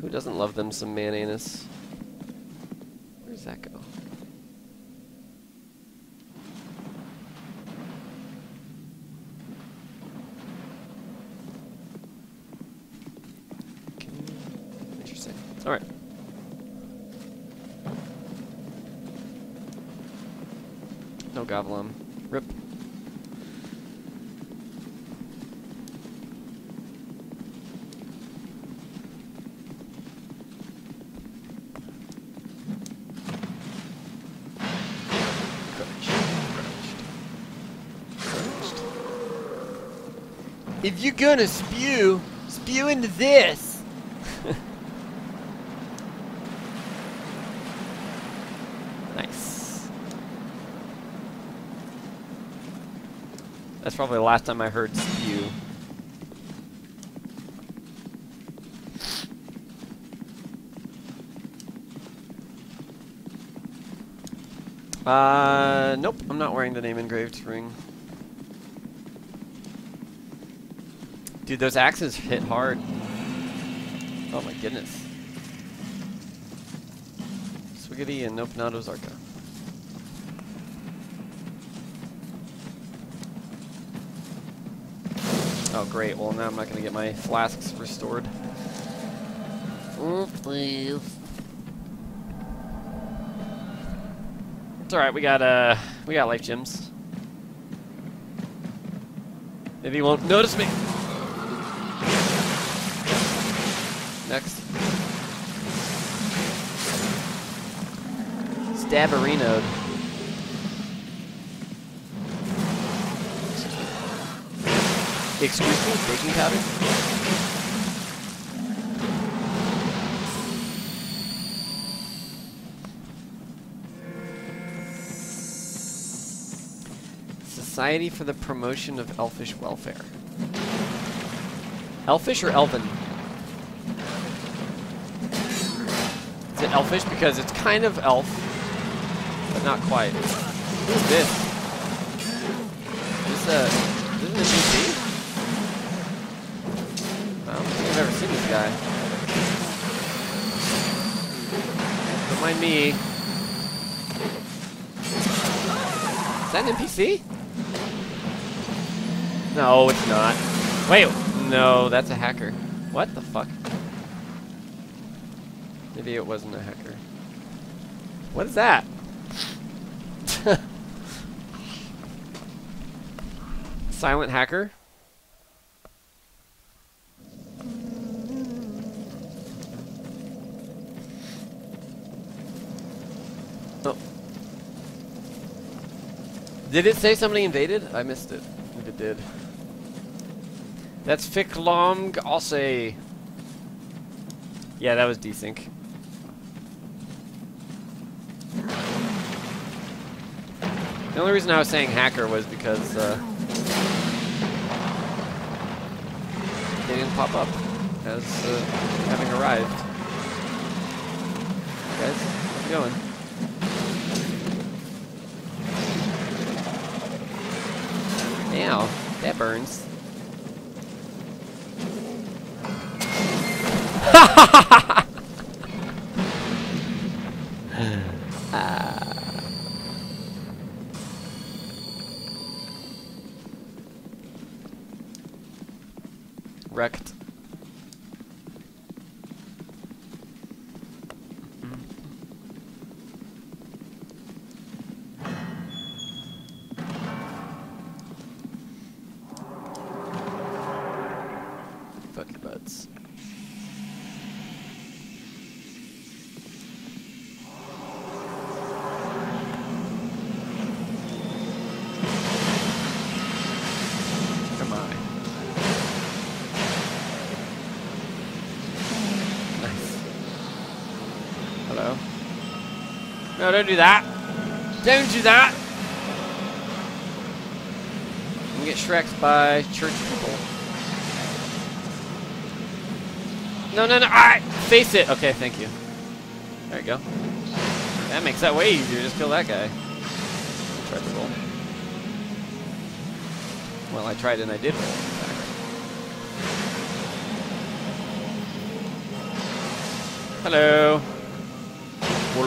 Who doesn't love them some mayonnaise? Where's that go? Okay, Interesting. Alright. No Goblin. Rip. Crushed. Crushed. Crushed. If you're gonna spew, spew into this. nice. That's probably the last time I heard spew. Uh, nope, I'm not wearing the name engraved ring. Dude, those axes hit hard. Oh my goodness. Swiggity and nope, not Ozarka. Oh great, well now I'm not gonna get my flasks restored. Oh please. It's alright, we got uh we got life gems. Maybe he won't notice me. Next. Stabberino. Excuse me, baking powder? Society for the Promotion of Elfish Welfare. Elfish or Elven? Is elfish? Because it's kind of elf, but not quite. Who's this? This, uh, this isn't a DC? I don't think I've ever seen this guy. Don't mind me. Is that an NPC? No, it's not. Wait, no, that's a hacker. What the fuck? Maybe it wasn't a hacker. What is that? Silent hacker? Oh. Did it say somebody invaded? I missed it. If it did. That's Fiklong Alse. Yeah, that was desync. The only reason I was saying hacker was because uh, they didn't pop up as uh, having arrived. Guys, how's it going? Ow, that burns. Wrecked. No, don't do that. Don't do that. I'm gonna get Shrek'd by church people. No, no, no. Ah, face it. Okay, thank you. There you go. That makes that way easier. Just kill that guy. Tried to roll. Well, I tried and I did roll.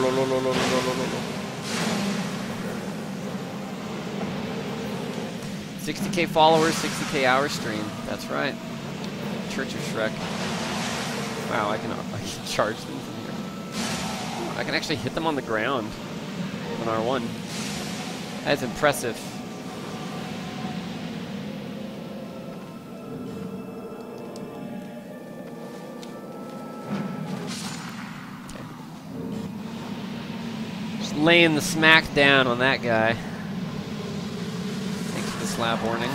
In fact. Hello. 60k followers, 60k hour stream. That's right. Church of Shrek. Wow, I can, I can charge them from here. I can actually hit them on the ground on R1. That's impressive. Laying the smack down on that guy. Thanks for the slap warning.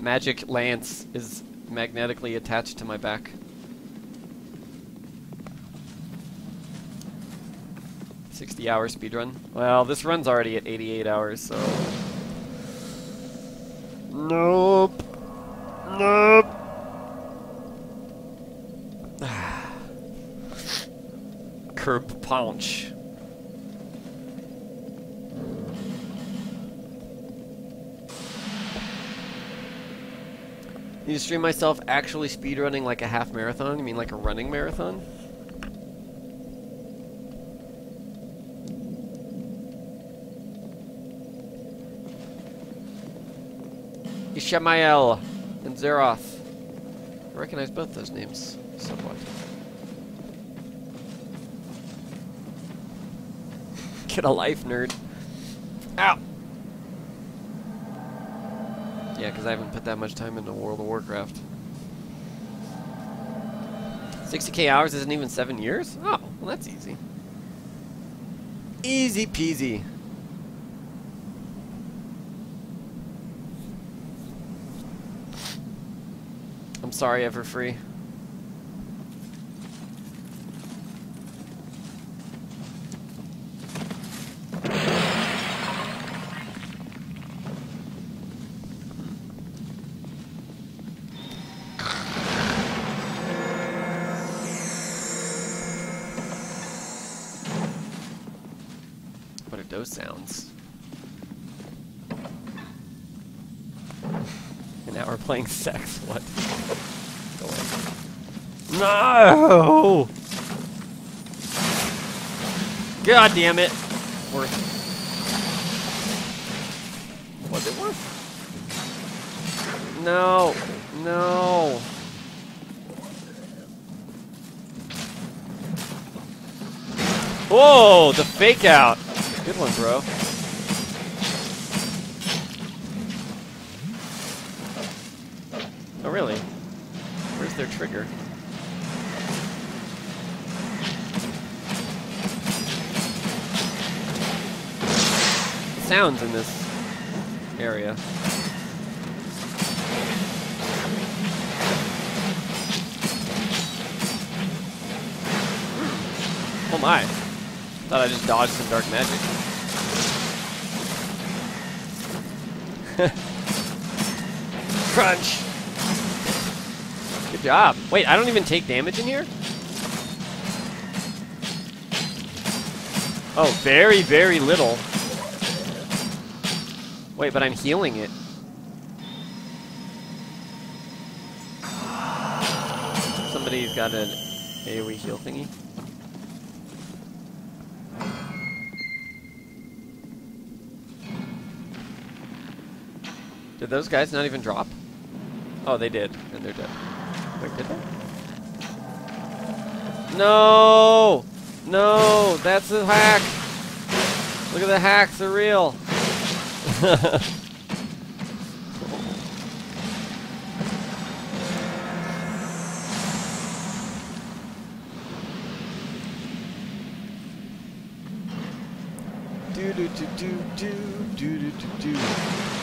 Magic Lance is magnetically attached to my back. Sixty hour speed run. Well, this run's already at eighty-eight hours, so. Nope. Nope. Curb punch. Need to stream myself actually speedrunning like a half marathon? You mean like a running marathon? Ishmael and Zeroth. I recognize both those names somewhat. Get a life, nerd. Ow! Yeah, because I haven't put that much time into World of Warcraft. 60k hours isn't even seven years? Oh, well that's easy. Easy peasy. I'm sorry, Everfree. What? No! God damn it! Worth. Was it worth? No! No! Whoa! The fake out! Good one, bro. Oh, really? Trigger? Sounds in this area. Oh my. Thought I just dodged some dark magic. Crunch! Job. Wait, I don't even take damage in here? Oh, very, very little. Wait, but I'm healing it. Somebody's got an AoE heal thingy. Did those guys not even drop? Oh, they did, and they're dead. Wait, did they? No! No! That's a hack! Look at the hacks, they're real! do do do do do do do do do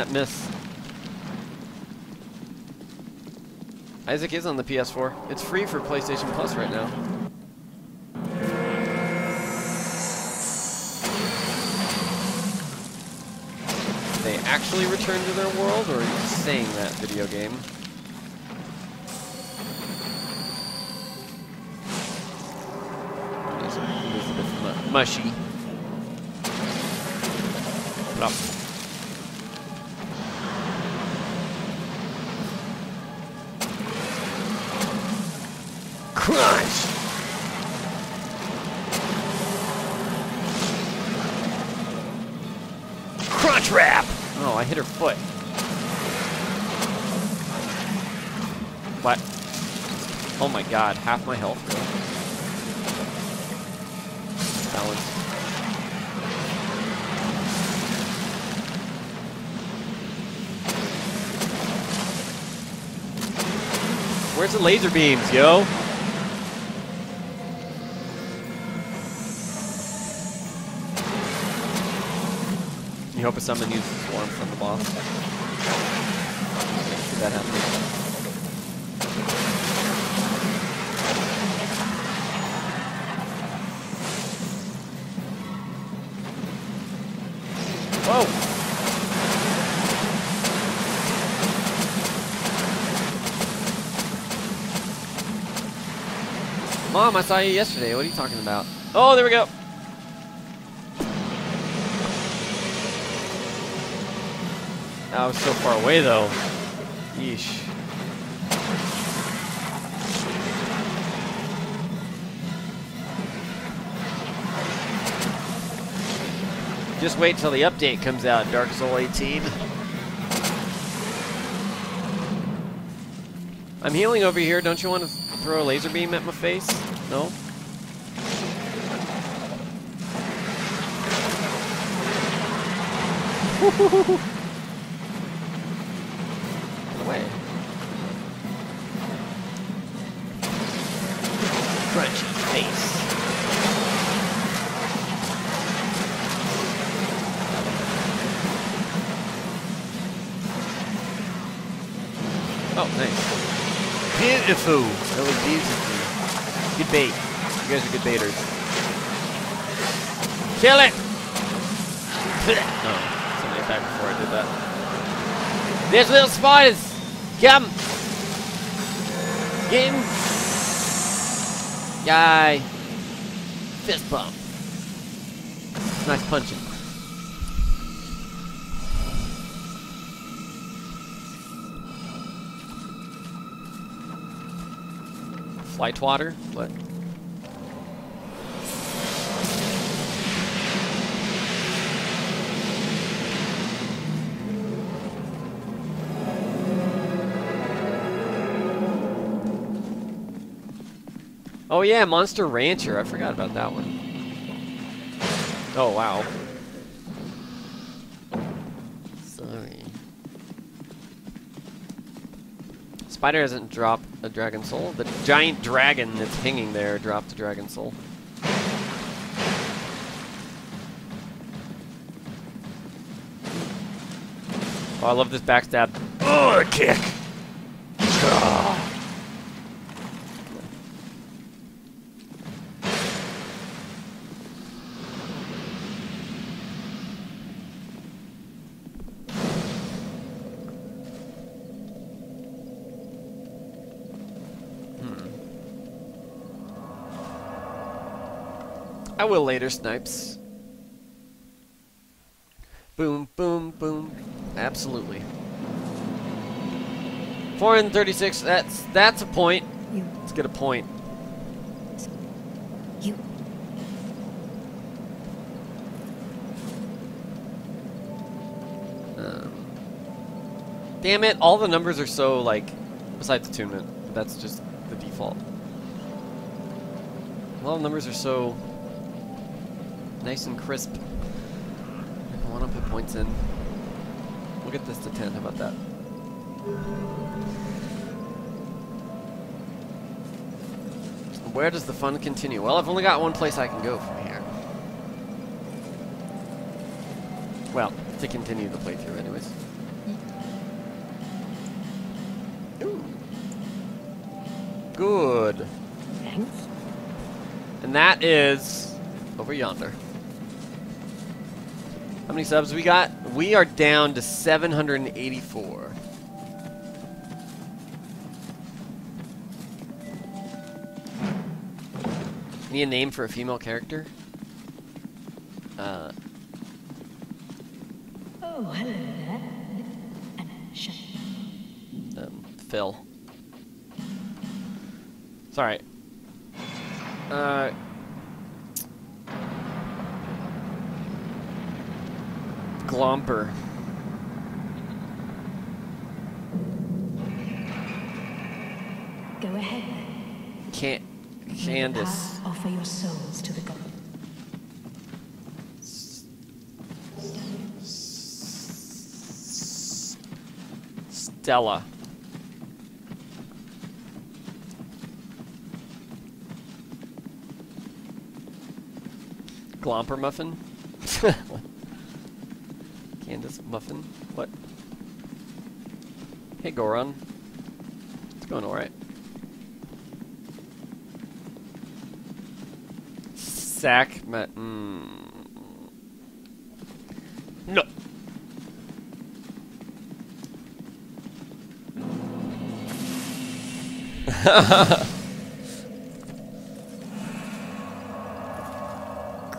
That miss. Isaac is on the PS4. It's free for PlayStation Plus right now. They actually return to their world, or are you saying that video game? Mushy. Up. Hit her foot. What? Oh my god, half my health. Balance. Where's the laser beams, yo? Hope someone uses swarms on the boss. See that happen. Mom, I saw you yesterday. What are you talking about? Oh, there we go. That was so far away, though. Yeesh. Just wait till the update comes out, Dark Soul 18. I'm healing over here. Don't you want to throw a laser beam at my face? No? Beautiful. That was beautiful. Good bait. You guys are good baiters. Kill it! Oh, somebody attacked before I did that. There's little spiders! Come! Get him! Guy! Fist bump. Nice punching. Flight water? What? Oh yeah, Monster Rancher. I forgot about that one. Oh wow. Spider hasn't dropped a Dragon Soul. The giant dragon that's hanging there dropped a Dragon Soul. Oh, I love this backstab. Oh, a kick! Ah. Will later, Snipes. Boom, boom, boom. Absolutely. 436, that's that's a point. You. Let's get a point. You. Um, damn it, all the numbers are so, like, besides attunement, that's just the default. All the numbers are so nice and crisp. I want to put points in. We'll get this to 10, how about that? Where does the fun continue? Well, I've only got one place I can go from here. Well, to continue the playthrough anyways. Ooh. Good. Thanks. And that is over yonder. Many subs we got? We are down to 784. Need a name for a female character? Uh, Oh, hello there. Um, Phil. Sorry. Uh. Glomper. Go ahead then. Can May the Candace. Offer your souls to the god. Stella. Glomper Muffin? Candace Muffin? What? Hey Goron. It's going alright. Sack ma- mm. No.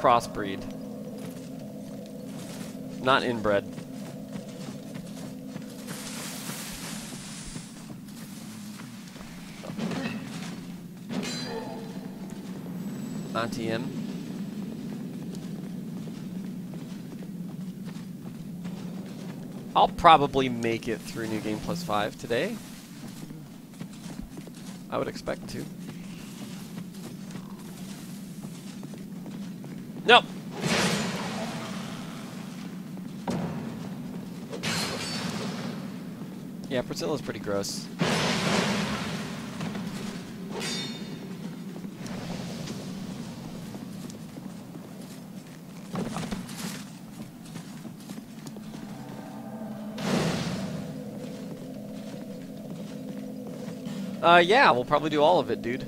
Crossbreed. Not inbred. Auntie M. I'll probably make it through New Game Plus 5 today. I would expect to. Nope. Yeah, Priscilla's pretty gross. Yeah, we'll probably do all of it, dude.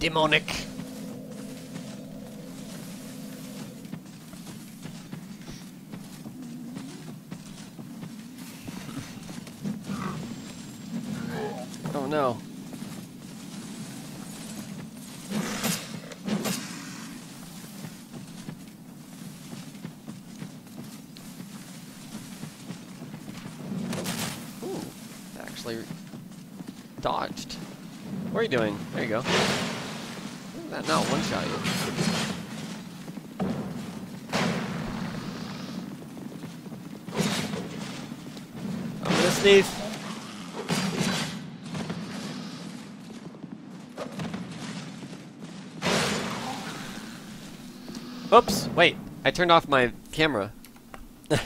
Demonic. Oh no. Ooh, actually dodged. You doing? There you go. That not one shot you. I'm gonna sneeze. Oops, wait. I turned off my camera.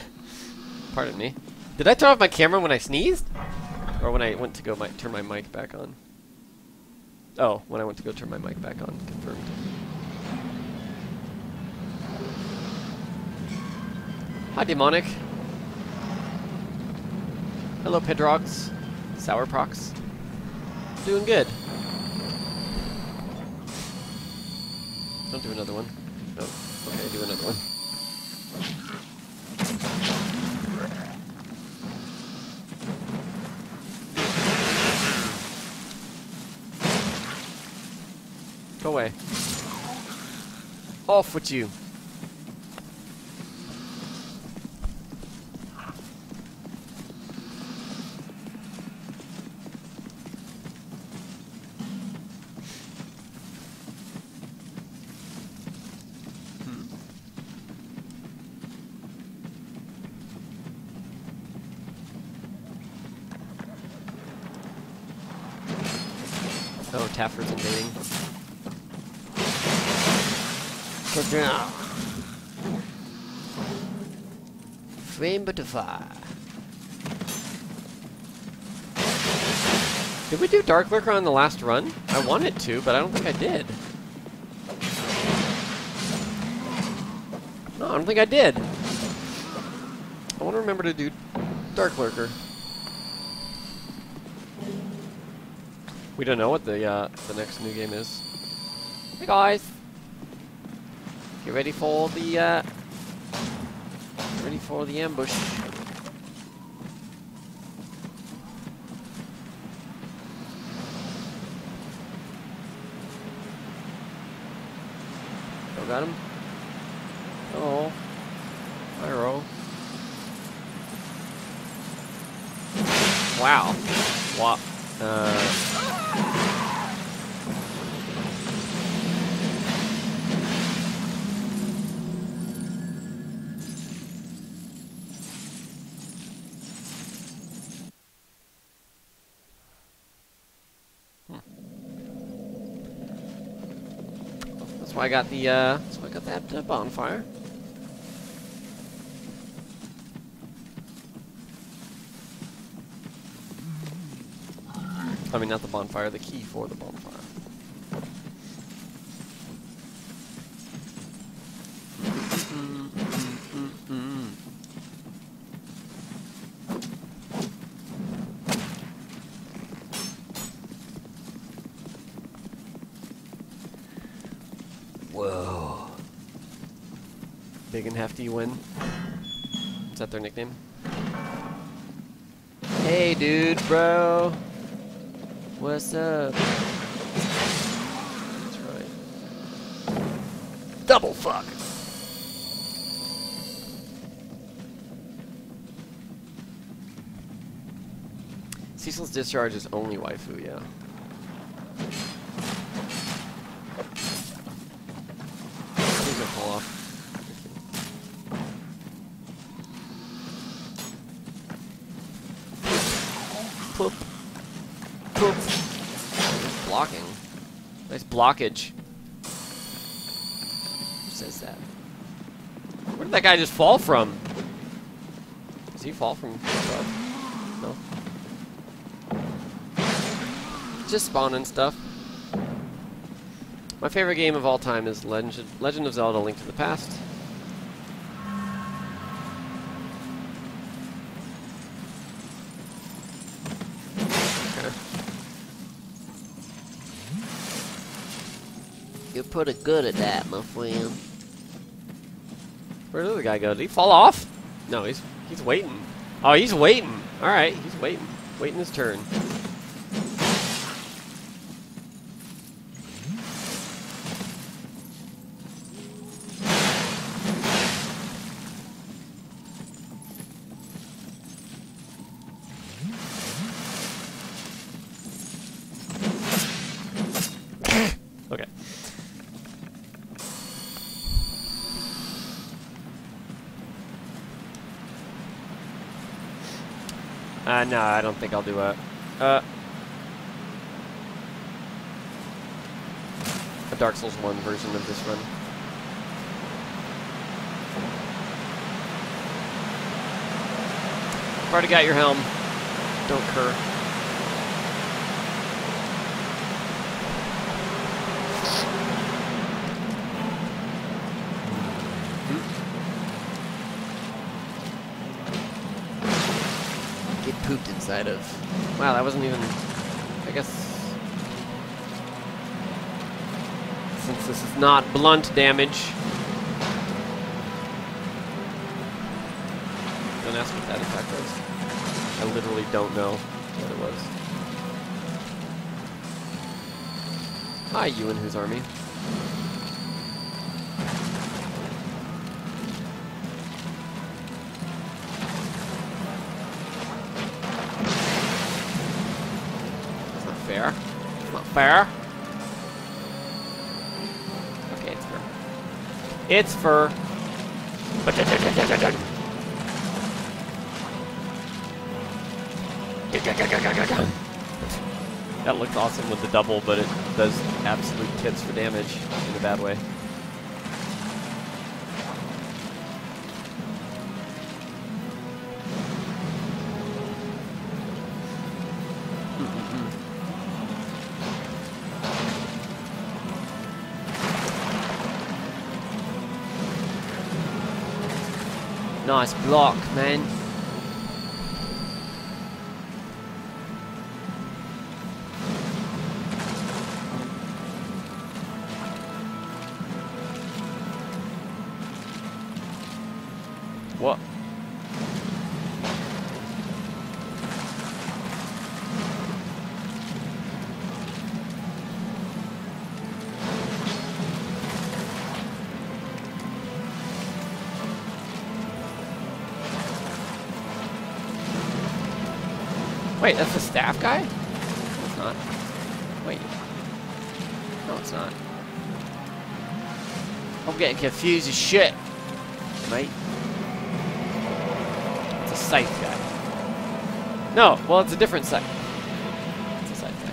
Pardon me. Did I turn off my camera when I sneezed? Or when I went to go mi turn my mic back on? Oh, when I went to go turn my mic back on. Confirmed. Hi, Demonic. Hello, Pedrogs. Sourprox. Doing good. Don't do another one. No. Okay, do another one. Go away. Off with you. Oh, Taffer's invading. Put down. Did we do Dark Lurker on the last run? I wanted to, but I don't think I did. No, I don't think I did. I want to remember to do Dark Lurker. We don't know what the uh, the next new game is. Hey guys. Get ready for the uh ready for the ambush. Oh, got him? Oh. Pyro. Wow. Wow. Uh That's why I got the, uh, why I got that uh, bonfire. I mean, not the bonfire, the key for the bonfire. Mm, mm, mm, mm. Whoa. Big and hefty win. Is that their nickname? Hey, dude, bro. What's up? That's right. Double fuck. Cecil's discharge is only waifu, yeah. Blockage. Who says that? Where did that guy just fall from? Does he fall from above? No. Just spawning stuff. My favorite game of all time is Legend, Legend of Zelda Link to the Past. Okay. You're pretty good at that, my friend. Where did the other guy go? Did he fall off? No, he's he's waiting. Oh, he's waiting. All right, he's waiting, waiting his turn. okay. Uh, no, I don't think I'll do a, uh, a Dark Souls 1 version of this run. Already got your helm. Don't cur. Get inside of. Wow, that wasn't even. I guess. Since this is not blunt damage. Don't ask what that attack was. I literally don't know what it was. Hi, you and whose army? Okay, it's fur. It's fur. That looks awesome with the double, but it does absolute tits for damage in a bad way. Block, man. Staff guy? No, it's not. Wait. No, it's not. I'm getting confused as shit, mate. It's a scythe guy. No, well, it's a different scythe. It's a scythe guy.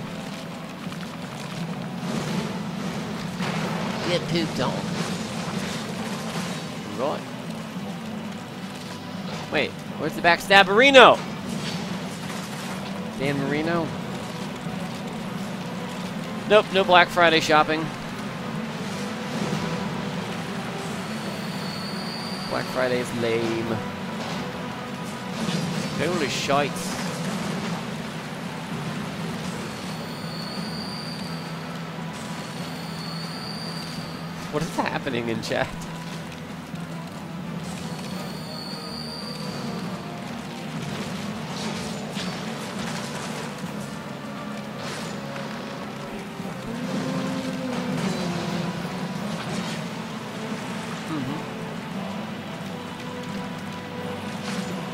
Get pooped on. Right. Wait, where's the backstab Marino? Dan Marino? Nope, no Black Friday shopping. Black Friday is lame. Holy shite. What is happening in chat?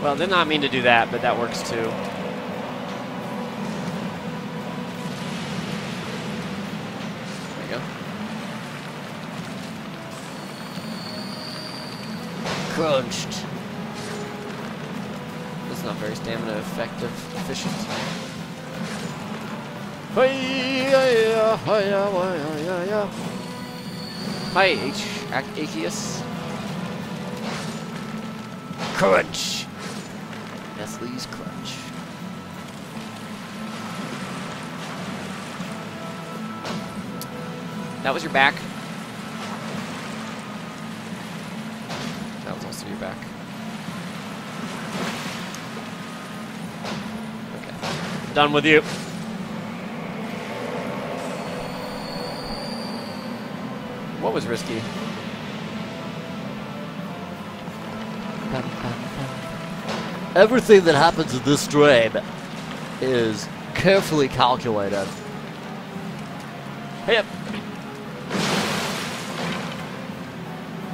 Well, did not mean to do that, but that works too. There you go. Crunched. That's not very stamina effective, efficient. Hi, H. Ac- Acheus. Crunch. Nestle's Crunch. That was your back. That was also your back. Okay. Done with you. What was risky? Everything that happens in this stream is carefully calculated. Yep.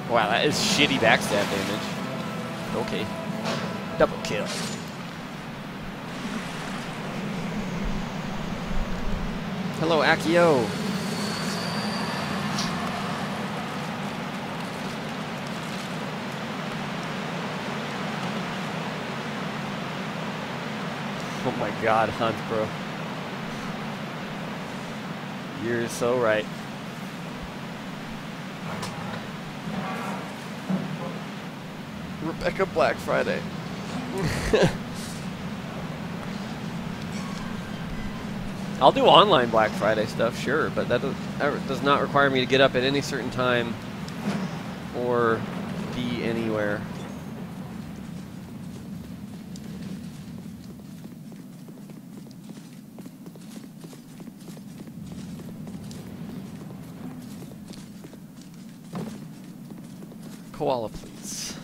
Wow, that is shitty backstab damage. Okay. Double kill. Hello, Akio. Oh my god, Hunt, bro. You're so right. Rebecca Black Friday. I'll do online Black Friday stuff, sure, but that does, that does not require me to get up at any certain time or be anywhere. Koala, please.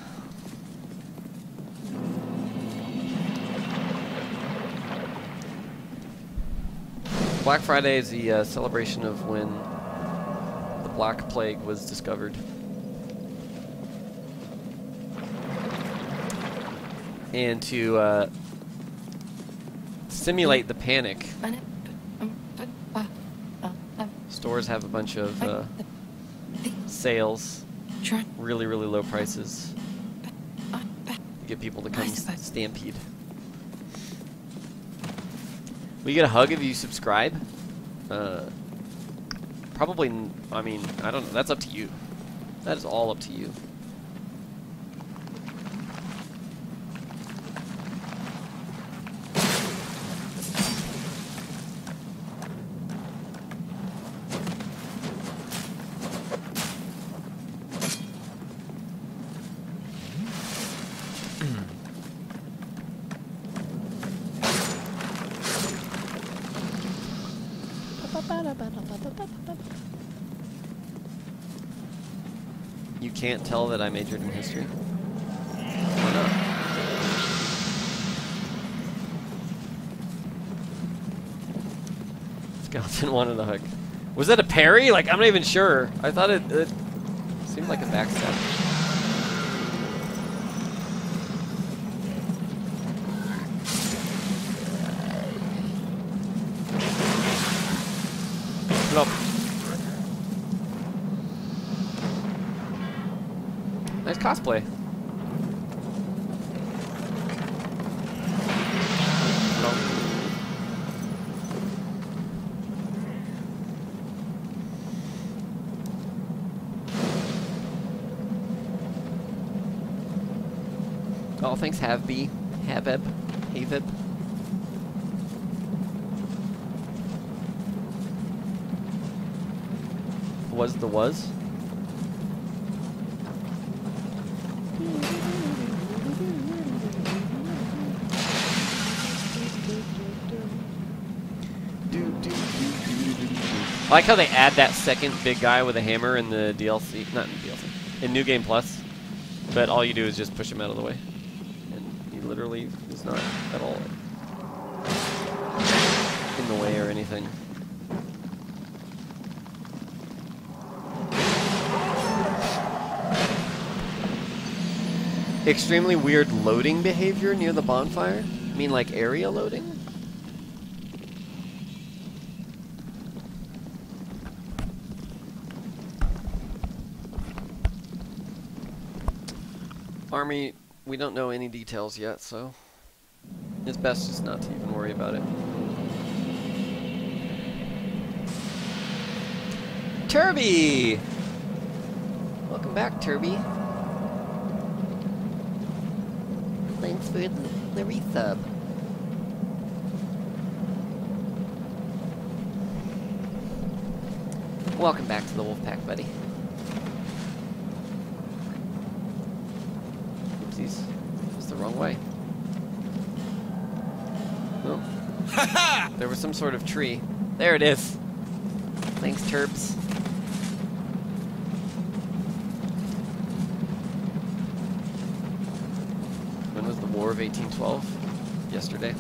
Black Friday is the uh, celebration of when the Black Plague was discovered. And to uh, simulate the panic, stores have a bunch of uh, sales, really, really low prices to get people to come stampede. Will you get a hug if you subscribe? Uh, probably. I mean, I don't know. That's up to you. That is all up to you. You can't tell that I majored in history. Skeleton wanted a hug. Was that a parry? Like, I'm not even sure. I thought it, it seemed like a backstab. Oh, thanks, Havb. Haveb. Haveb. Was the was? I like how they add that second big guy with a hammer in the DLC, not in DLC, in New Game Plus, but all you do is just push him out of the way. Literally is not at all in the way or anything. Extremely weird loading behavior near the bonfire. I mean like area loading? Army, we don't know any details yet, so it's best just not to even worry about it. Turby! Welcome back, Turby. Thanks for the, resub. Welcome back to the Wolfpack, buddy. Oopsies. It's the wrong way. Oh. there was some sort of tree. There it is. Thanks, Turbs. When was the War of 1812? Yesterday.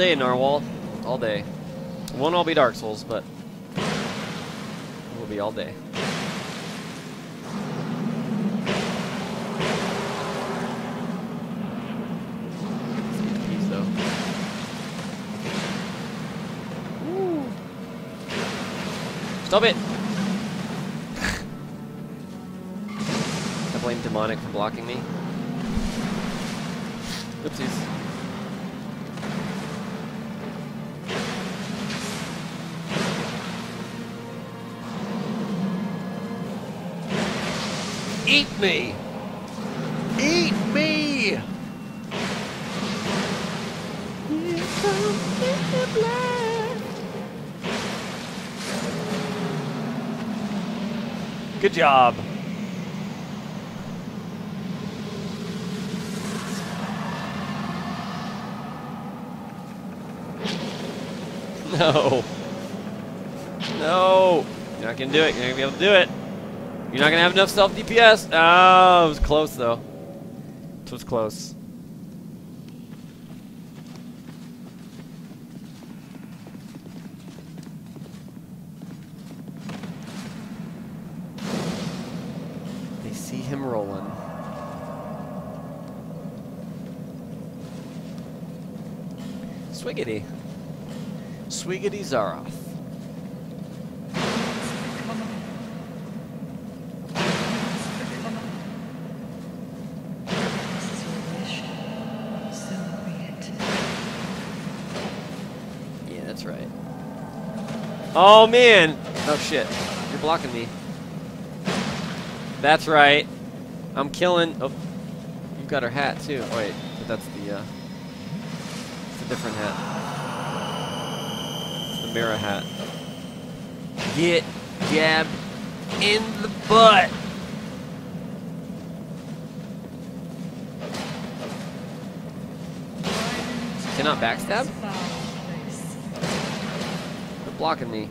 Day, Narwhal. All day. Won't all be Dark Souls, but it will be all day. Stop it! I blame Demonic for blocking me. Oopsies. Eat me! Eat me! Good job. No. No. You're not gonna do it. You're not gonna be able to do it. You're not gonna have enough self DPS. Oh, it was close though. It was close. They see him rolling. Swiggity. Swiggity Zaroth. This is your wish. So be it. Yeah, that's right. Oh man! Oh shit. You're blocking me. That's right. I'm killing. Oh, you've got her hat too. Oh, wait, but that's the. Uh, it's a different hat. It's the Mirrah hat. Get jabbed in the butt. Cannot backstab? Blocking me.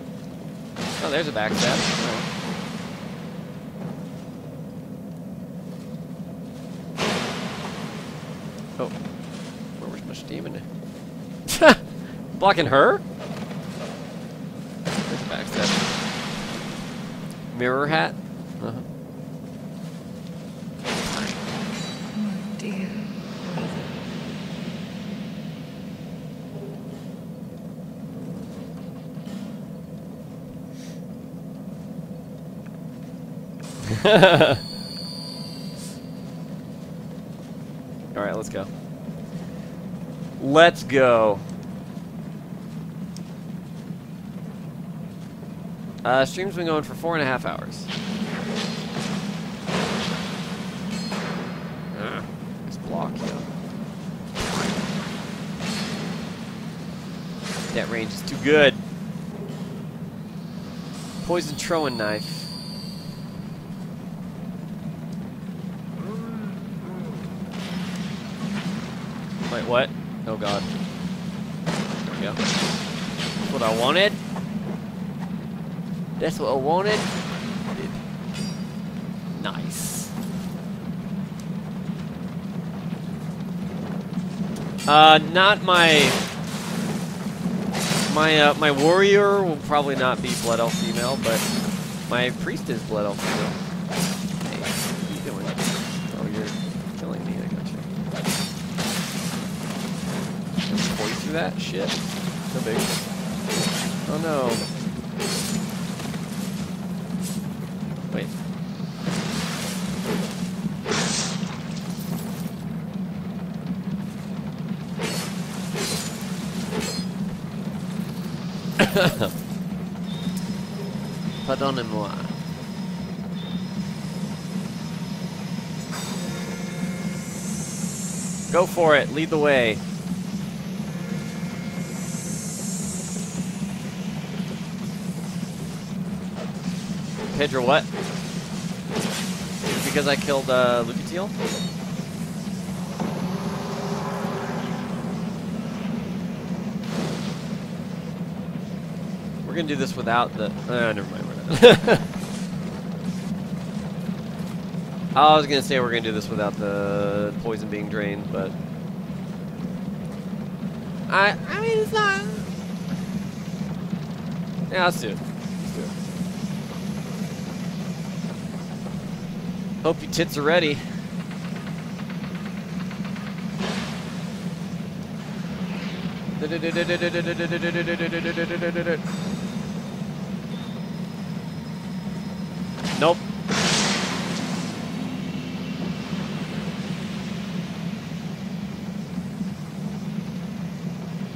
Oh, there's a backstab. Oh. Where was my demon? Blocking her? There's a backstab. Mirror hat? Alright, let's go. Let's go. Uh, stream's been going for four and a half hours. Ah, this block, yo. That range is too good. Poison throwing knife. Wait, what? Oh god. There we go. That's what I wanted. That's what I wanted. Nice. Uh, not my my uh, my warrior will probably not be blood elf female, but my priest is blood elf female. Hey, what are you doing? Oh, you're killing me. I got you. Poise through that shit. Big. Oh no. Wait. Pardonnez-moi. Go for it. Lead the way. Pedro, what? Because I killed uh, Lucatiel? We're gonna do this without the. Uh, never mind. We're. I was gonna say we're gonna do this without the poison being drained, but I. I mean, it's not. Yeah. Let's do it. Hope your tits are ready. Nope.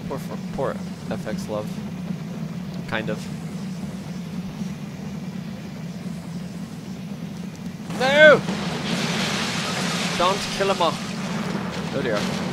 Poor, poor FX love. Kind of. No! Don't kill him off. Oh dear.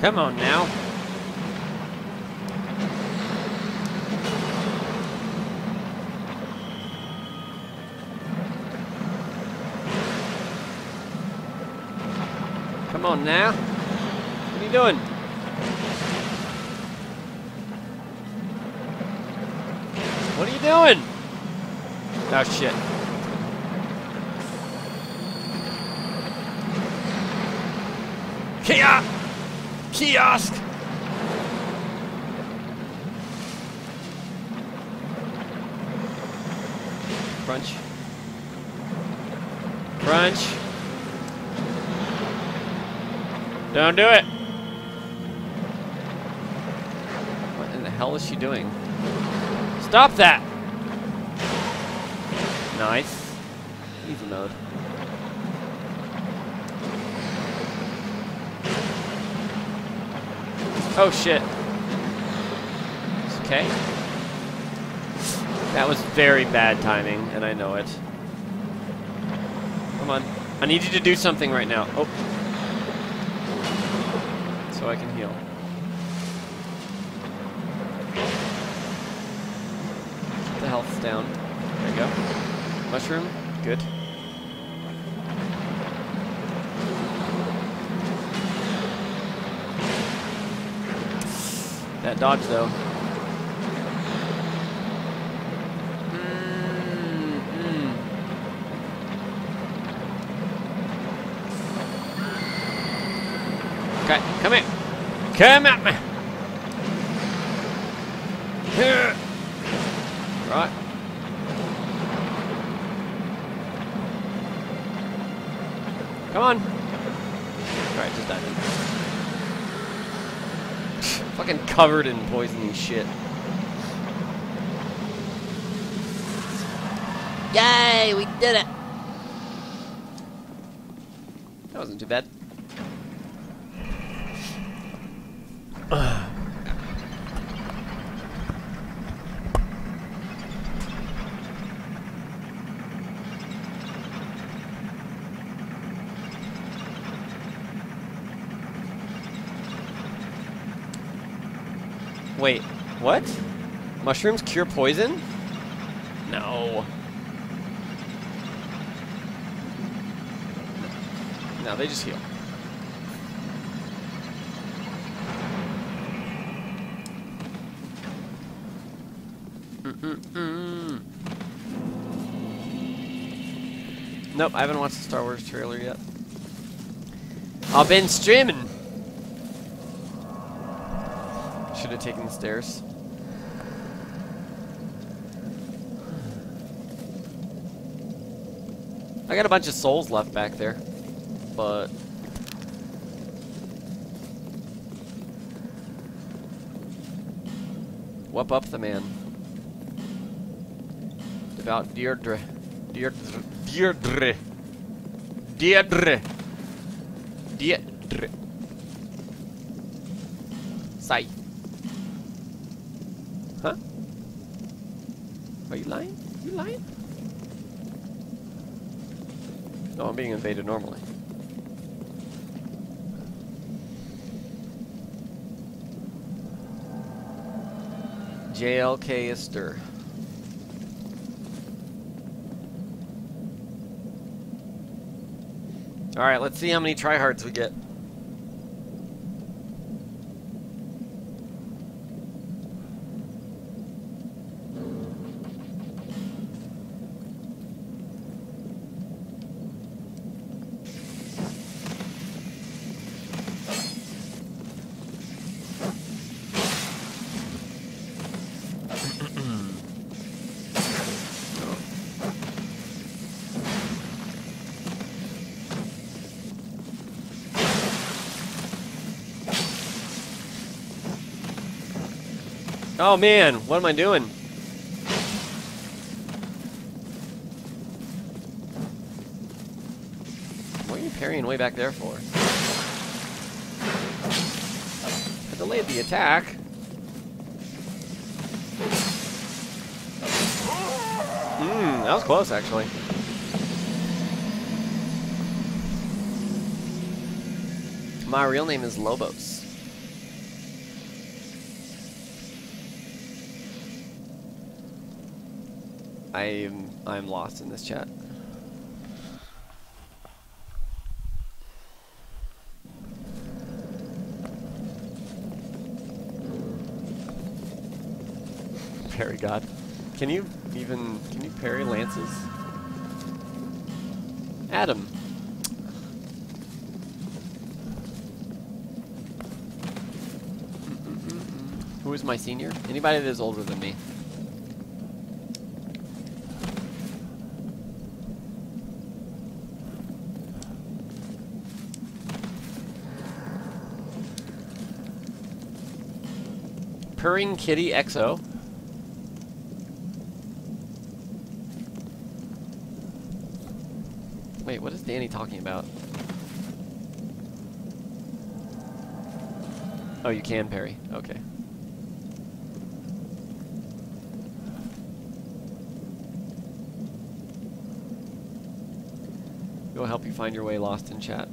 Come on now. Come on now. What are you doing? What are you doing? Oh shit. Kiosk! Crunch. Crunch. Don't do it. What in the hell is she doing? Stop that! Nice. Easy mode. Oh shit. Okay. That was very bad timing, and I know it. Come on. I need you to do something right now. Oh. So I can heal. Keep the health down. There you go. Mushroom. Good. That dodge, though. Mm, mm. Okay, come here. Come at me. Here. Right. Come on. Alright, just dive in. Fucking covered in poison shit. Yay, we did it. That wasn't too bad. Wait, what? Mushrooms cure poison? No. No, they just heal. Mm-mm-mm. Nope, I haven't watched the Star Wars trailer yet. I've been streaming. Should have taken the stairs. I got a bunch of souls left back there, but whoop up the man. Devout Deirdre, Deirdre, Deirdre, Deirdre, Deirdre. Sai. Huh? Are you lying? You lying? No, I'm being invaded normally. JLK is. Alright, let's see how many tryhards we get. Oh man, what am I doing? What are you parrying way back there for? I delayed the attack. Mmm, that was close actually. My real name is Lobos. I'm I'm lost in this chat. Parry God. Can you even can you parry lances? Adam. Who is my senior? Anybody that is older than me. Purring Kitty XO. Wait, what is Danny talking about? Oh, you can parry. Okay. We'll help you find your way lost in chat.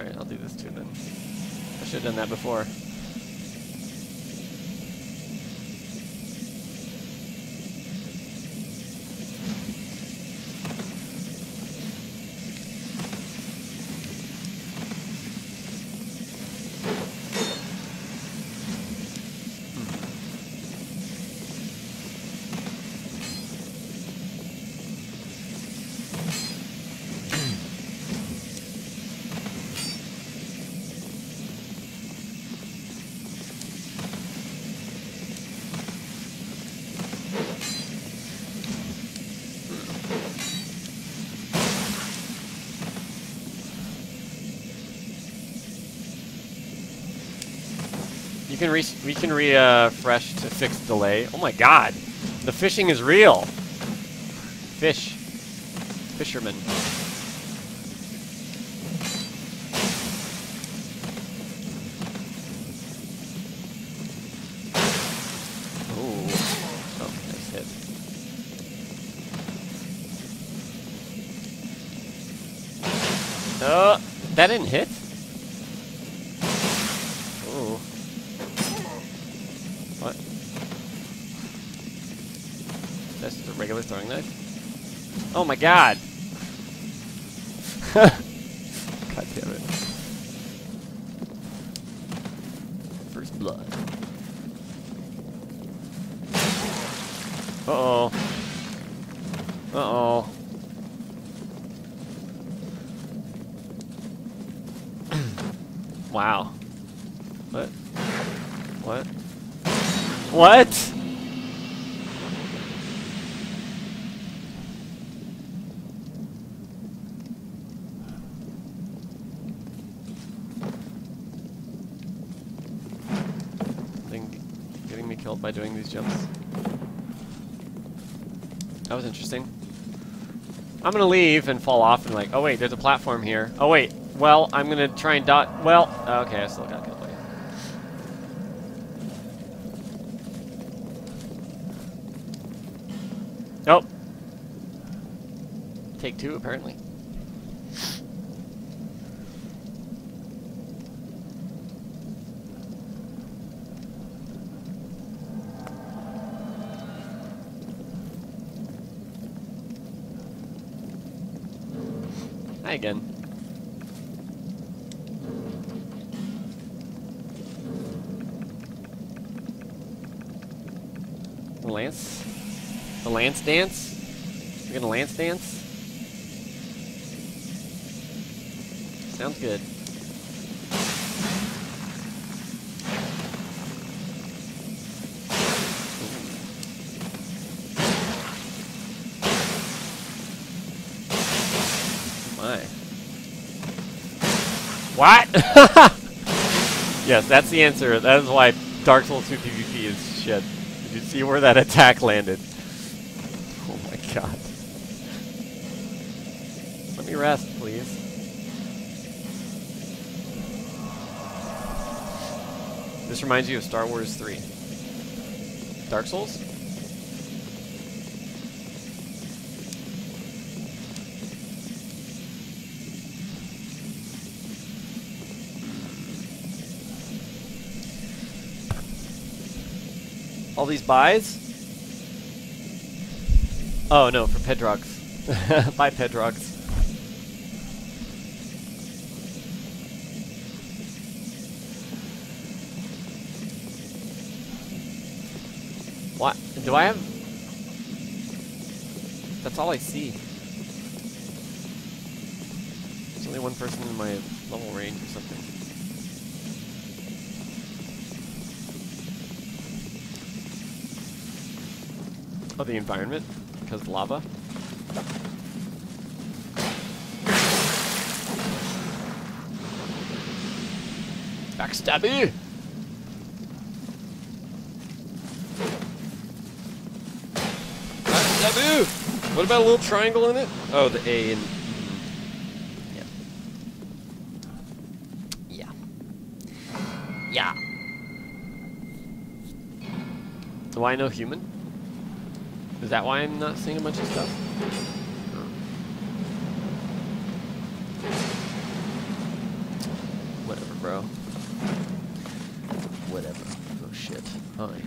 Alright, I'll do this too then. I should have done that before. Can re we can refresh uh, to fix delay. Oh my god, the fishing is real. Fish, fisherman. Oh. Oh, that didn't hit. Ooh. What? That's just a regular throwing knife? Oh my god! God damn it. First blood. Uh-oh. Uh-oh. wow. What? What? What? Thing getting me killed by doing these jumps. That was interesting. I'm gonna leave and fall off and like, oh wait, there's a platform here. Oh wait, well, I'm gonna try and dot. Well, okay, I still got killed by. Nope. Take two, apparently. Hi again. The Lance? The Lance dance? You're gonna Lance dance? Sounds good. What? yes, that's the answer. That is why Dark Souls 2 PvP is shit. Did you see where that attack landed? God. Let me rest, please. This reminds you of Star Wars 3. Dark Souls? All these buys? Oh no, for Pedrox. Bye, Pedrox. What? Do I have... That's all I see. There's only one person in my level range or something. Oh, the environment? Because lava? Backstabby! Backstabby! What about a little triangle in it? Oh, the A and... Yeah. Yeah. Yeah. Why no human? Is that why I'm not seeing a bunch of stuff? Oh. Whatever, bro. Whatever. Oh shit. Hi.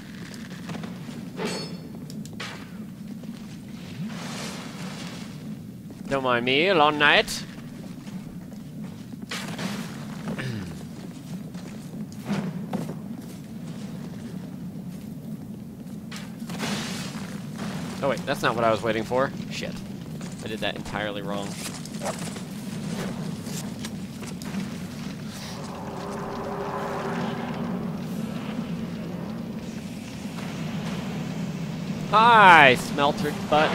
Don't mind me, long night. Oh wait, that's not what I was waiting for. Shit. I did that entirely wrong. Hi, smeltered butt.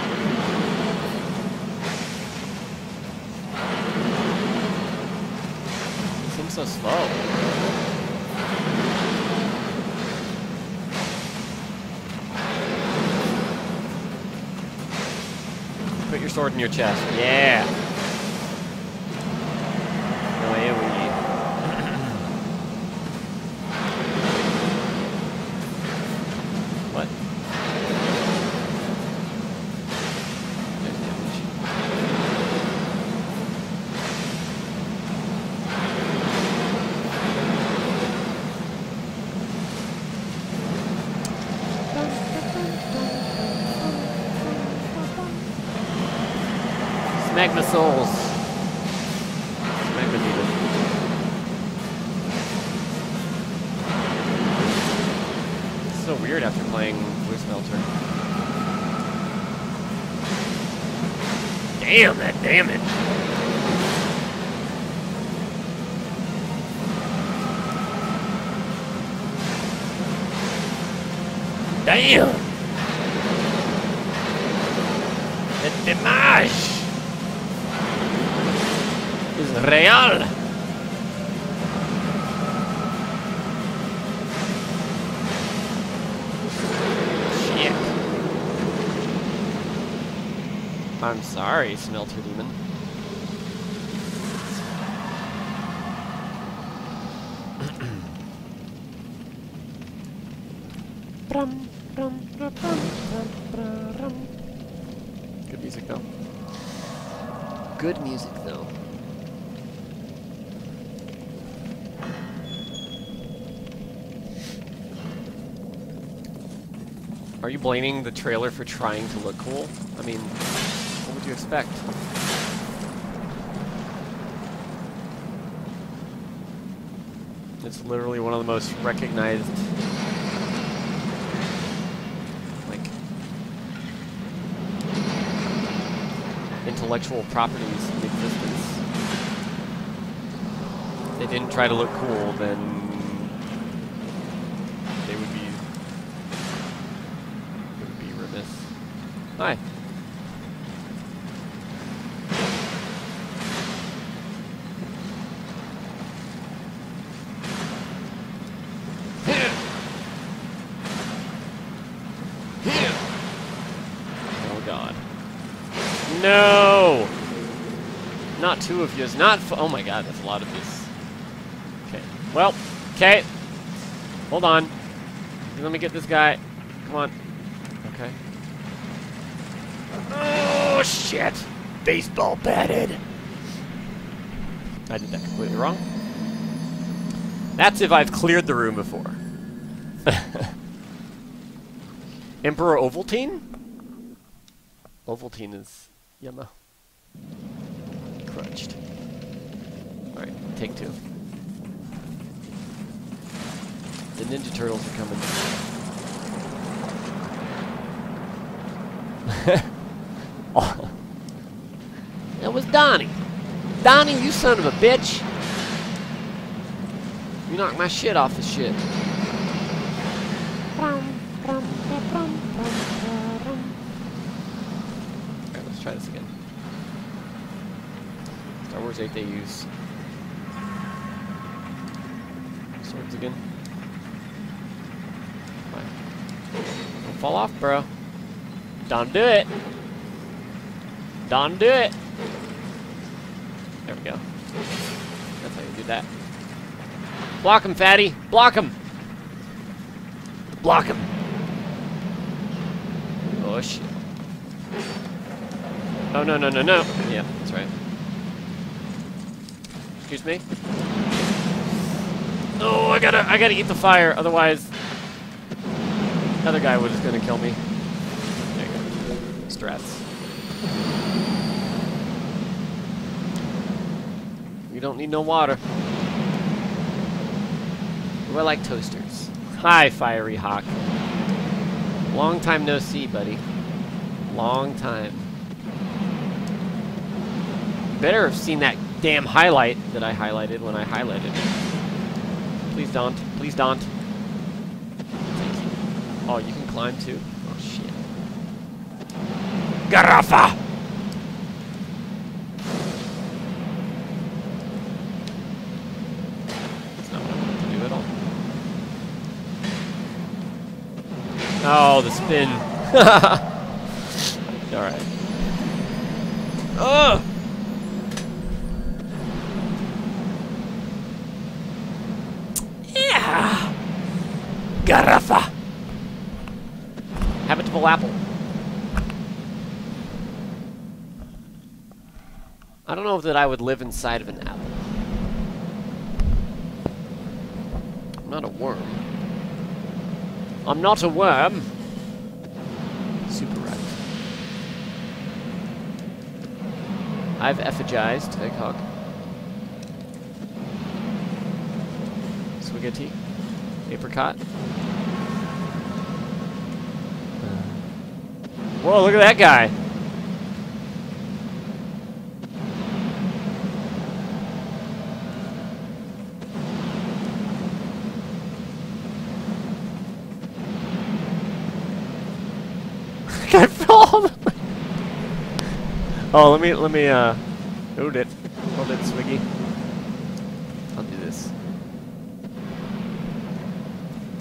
Seems so slow. Sword in your chest. Yeah. So weird after playing Blue Smelter. Damn that damage! Damn! The damage! is real. Shit. I'm sorry, Smelter Demon. Good music though. Good music though. Are you blaming the trailer for trying to look cool? I mean, what would you expect? It's literally one of the most recognized, like, intellectual properties in existence. They didn't try to look cool, then they would be would be remiss. Hi. Oh god. No! Two. Not. Oh my god, that's a lot of yous. Okay. Well, okay. Hold on. Let me get this guy. Come on. Okay. Oh, shit! Baseball batted! I did that completely wrong. That's if I've cleared the room before. Emperor Ovaltine? Ovaltine is Yama. Crutched. Alright, take two. The Ninja Turtles are coming. oh. That was Donnie. Donnie, you son of a bitch. You knocked my shit off the shit. Alright, let's try this again. Star Wars 8 they use. Again. Don't fall off, bro. Don't do it. Don't do it. There we go. That's how you do that. Block him, fatty. Block him. Block him. Oh, shit. Oh, no, no, no, no. Yeah, that's right. Excuse me? Oh, I gotta, I gotta eat the fire, otherwise... another guy was gonna kill me. There you go. We don't need no water. We're like toasters. Hi, Fiery Hawk. Long time no see, buddy. Long time. Better have seen that damn highlight that I highlighted when I highlighted it. Please don't. Please don't. Oh, you can climb too? Oh, shit. Garrafa! That's not what I wanted to do at all. Oh, the spin. Alright. Ugh! Garrafa! Habitable apple. I don't know that I would live inside of an apple. I'm not a worm. I'm not a worm. Super right. I've ephegized Egghog. Spaghetti. Apricot. Whoa, look at that guy. I fell. Oh, let me, let me, uh, hold it. Hold it, Swiggy. I'll do this.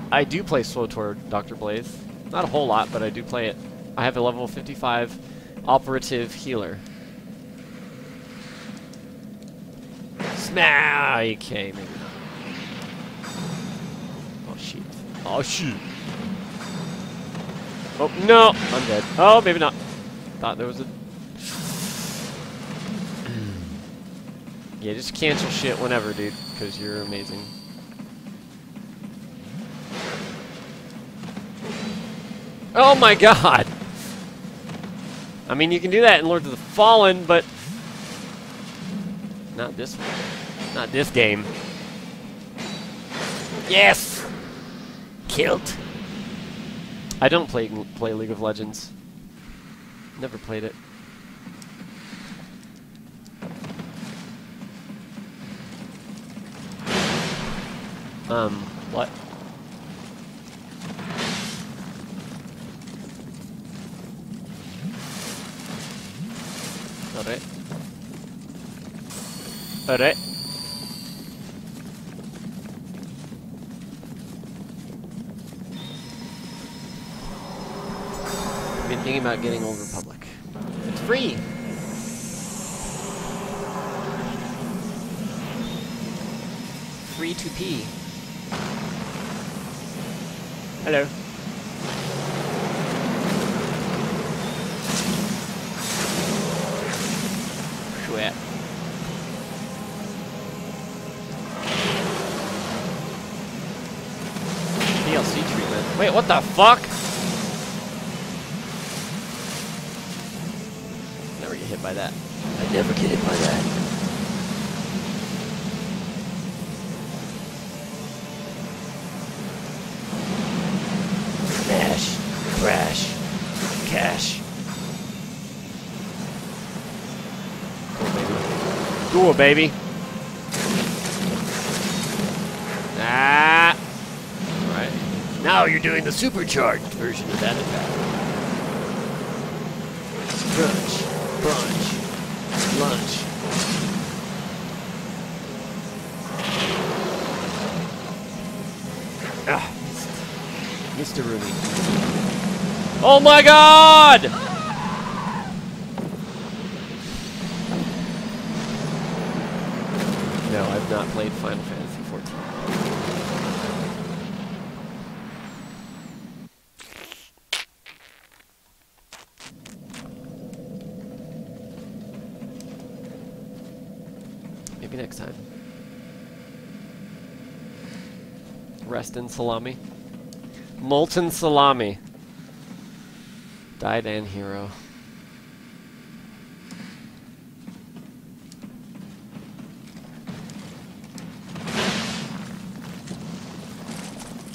I do play SWTOR, Dr. Blaze. Not a whole lot, but I do play it. I have a level 55 operative healer. Smash! Okay, maybe not. Oh, shit. Oh, shoot. Oh, no! I'm dead. Oh, maybe not. Thought there was a... yeah, just cancel shit whenever, dude, because you're amazing. Oh my god! I mean, you can do that in Lords of the Fallen, but... Not this one. Not this game. Yes! Killed. I don't play play League of Legends. Never played it. Um, what? Alright. I've been thinking about getting Old Republic. It's free! Free to pee. Hello. Wait, what the fuck? Never get hit by that. I never get hit by that. Crash. Cash. Cool, baby. Doing the supercharged version of that attack. Crunch, punch, lunch. Ah, Mr. Rooney. Oh my god! No, I've not played Final Fantasy XIV. Maybe next time. In salami. Molten salami. Died and hero.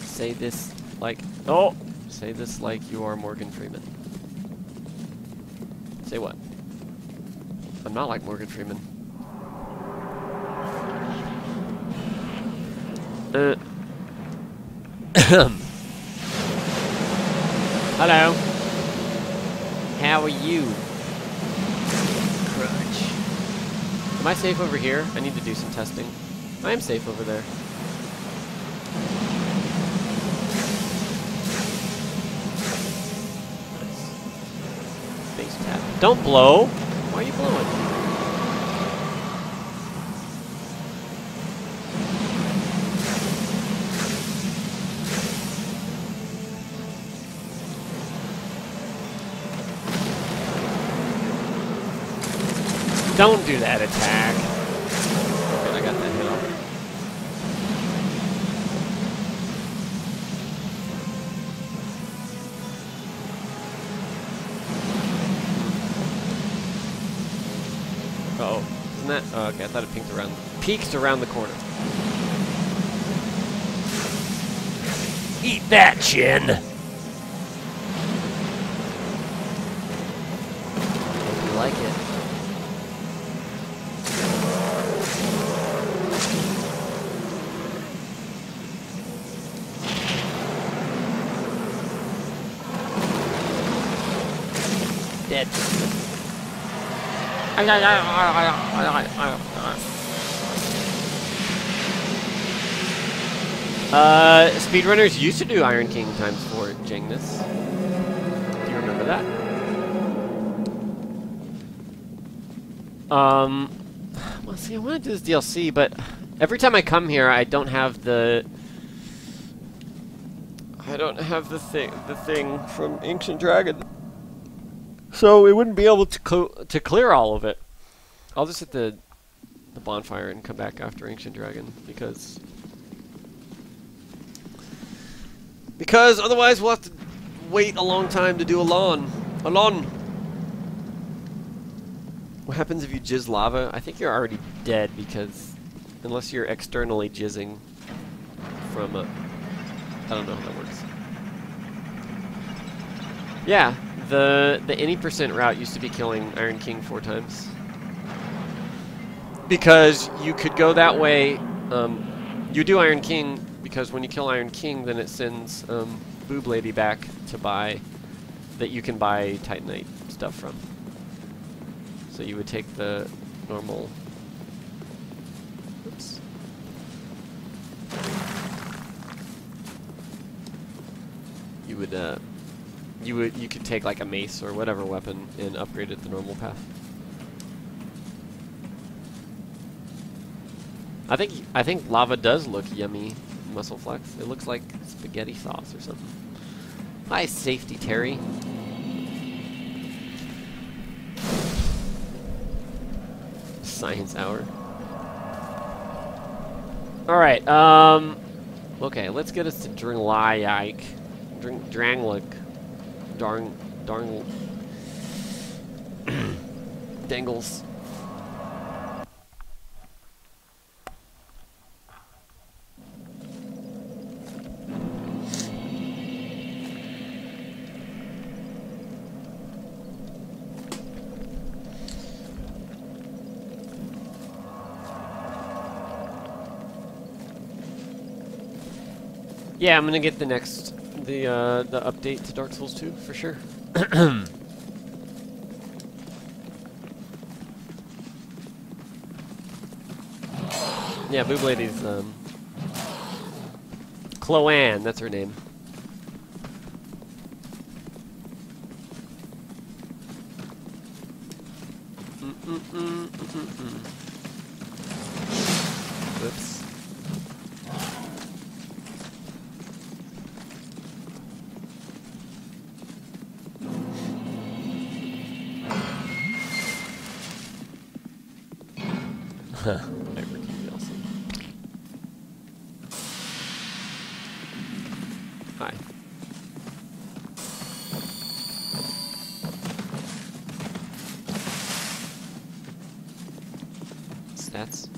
Say this like oh say this like you are Morgan Freeman. Say what? I'm not like Morgan Freeman. Uh Hello. How are you? Crunch. Am I safe over here? I need to do some testing. I am safe over there. Nice. Base tap. Don't blow! Why are you blowing? Don't do that attack. Peeked around the corner. Eat that, Chin. Like it. Dead. Uh, speedrunners used to do Iron King times four, Jengness. Do you remember that? Um, well, see, I want to do this DLC, but every time I come here, I don't have the. I don't have the thing, the thing from Ancient Dragon. So we wouldn't be able to cl to clear all of it. I'll just hit the the bonfire and come back after Ancient Dragon because because otherwise we'll have to wait a long time to do a lawn. A lawn. What happens if you jizz lava? I think you're already dead because unless you're externally jizzing from a I don't know how that works. Yeah, the the any percent route used to be killing Iron King four times. Because you could go that way. Um, you do Iron King because when you kill Iron King, then it sends um, Boob Lady back to buy that you can buy Titanite stuff from. So you would take the normal. Oops. You would uh, you would you could take like a mace or whatever weapon and upgrade it the normal path. I think I think lava does look yummy, muscle flex. It looks like spaghetti sauce or something. Hi, safety Terry. Science hour. All right. Um. Okay, let's get us to Dringlayike. Dring Dranglik. Darn. Darn. Dangles. Yeah, I'm gonna get the next the uh, the update to Dark Souls 2 for sure. yeah, Boob Lady's um, Chloanne, that's her name. Mm, mm, mm, Whatever. Hi. Stats.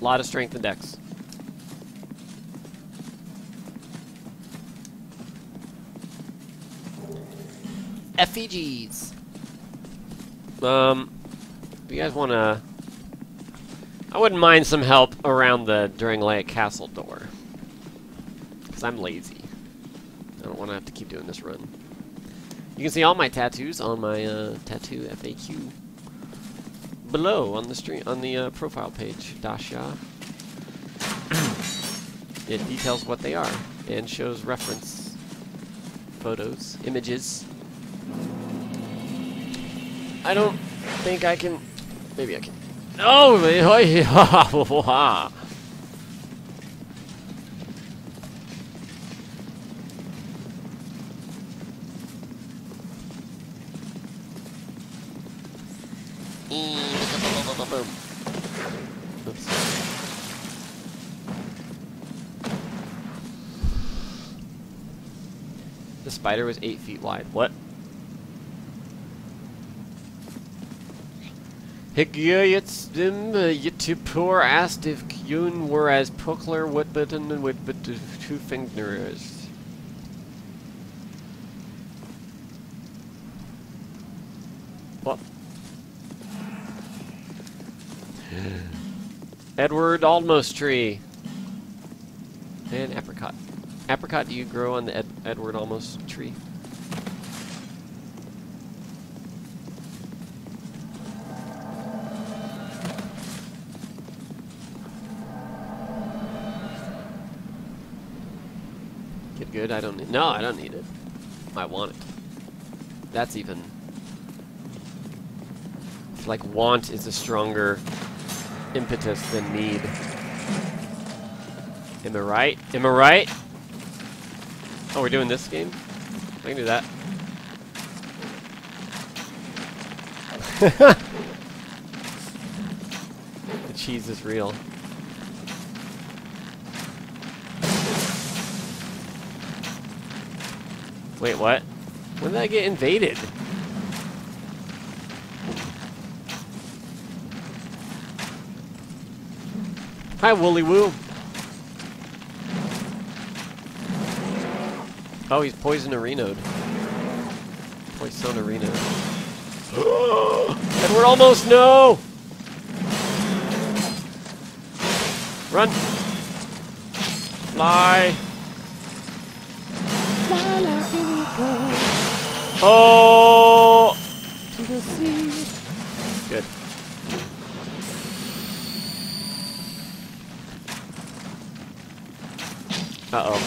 A lot of strength and dex. Effigies. Um, you guys want to... I wouldn't mind some help around the Drangleic Castle door. Because I'm lazy. I don't want to have to keep doing this run. You can see all my tattoos on my uh, tattoo FAQ below on the stream on the uh, profile page. Dasha. it details what they are and shows reference photos, images. I don't think I can. Maybe I can. Oh, yeah. Oops. The spider was eight feet wide. What? Higgyetsdim uh, Yitipur asked if Kyun were as Pukler uh, what button with two fingers. What? Edward Almost tree. And apricot. Apricot, do you grow on the Ed Edward Almost tree? Get good? I don't need. No, I don't need it. I want it. That's even. Like want is a stronger impetus than need. Am I right? Am I right? Oh, we're doing this game? I can do that. the cheese is real. Wait, what? When did I get invaded? Hi, Wooly Woo. Oh, he's Poison Arenoed. Poison Arenoed. and we're almost no! Run! Fly! Oh! To the sea. Good. Uh-oh.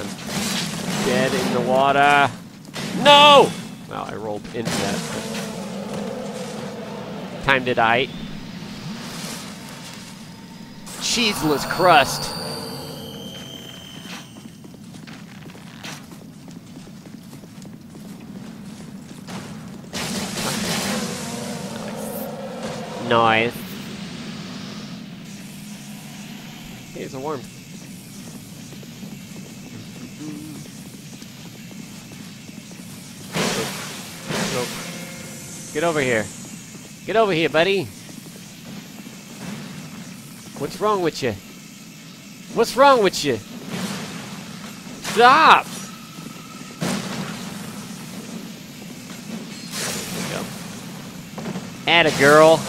I'm dead in the water. No! Well, I rolled into that. Time to die. Cheeseless crust. Nice. Hey, it's a worm. Nope. Get over here. Get over here, buddy. What's wrong with you? What's wrong with you? Stop! Go. Atta girl.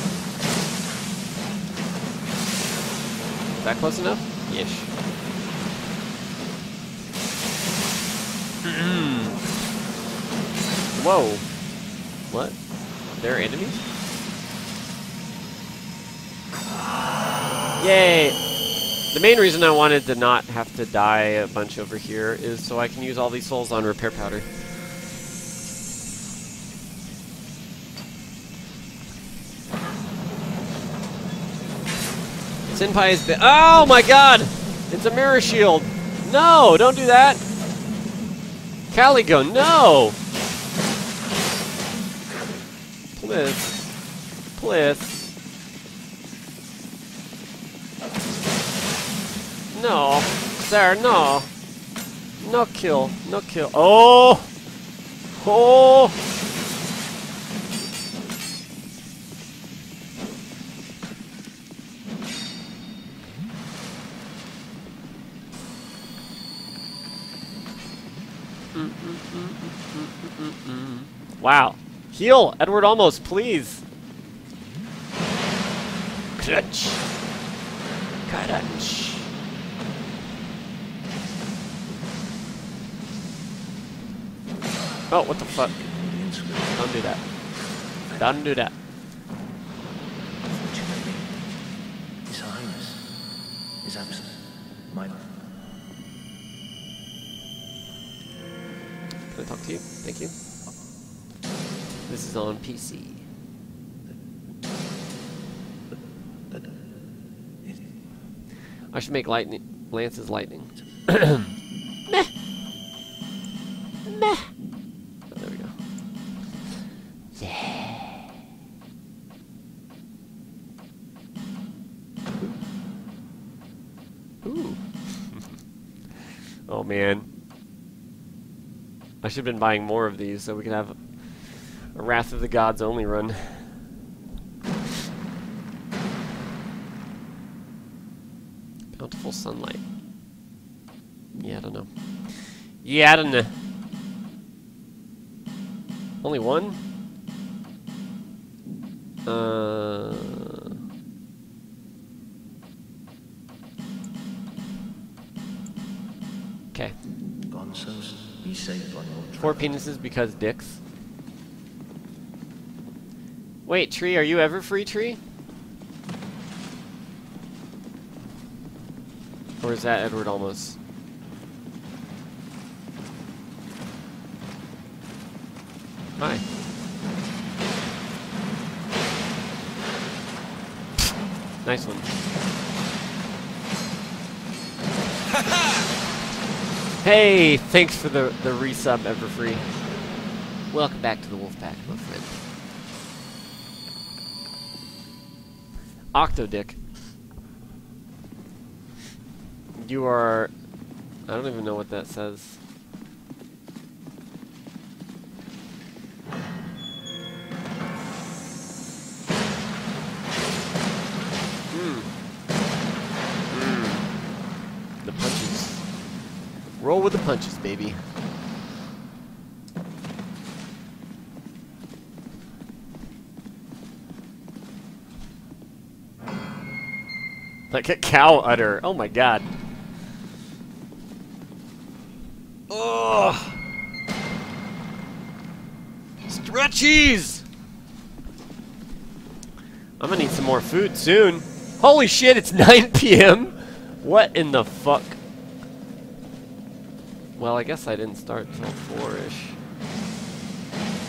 That close enough? Ish. Mm-hmm. Whoa. What? They're enemies? Yay! The main reason I wanted to not have to die a bunch over here is so I can use all these souls on repair powder. Senpai is bi- Oh my god! It's a mirror shield! No! Don't do that! Caligo, no! Please. Please. No. Sir, no. No kill. No kill. Oh! Oh! Heal, Edward Almost, please. Clutch. Crunch. Oh, what the fuck? Don't do that. Don't do that. This is on PC. I should make lightning Lance's lightning. Meh. Meh. Oh, there we go. Yeah. Ooh. oh man. I should have been buying more of these so we could have Wrath of the Gods only run. Bountiful sunlight. Yeah, I don't know. Yeah, I don't know. Only one? Uh. Okay. Gonzos, be safe on your Four penises because dicks. Wait, Tree, are you ever free, Tree? Or is that Edward almost? Hi. Nice one. hey, thanks for the, the resub, Everfree. Welcome back to the Wolfpack, my friend. Octodick. You are... I don't even know what that says. Hmm. Hmm. The punches. Roll with the punches, baby. Like a cow udder. Oh my god. Ugh. Stretchies! I'm gonna need some more food soon. Holy shit, it's 9 p.m. What in the fuck? Well, I guess I didn't start till 4-ish.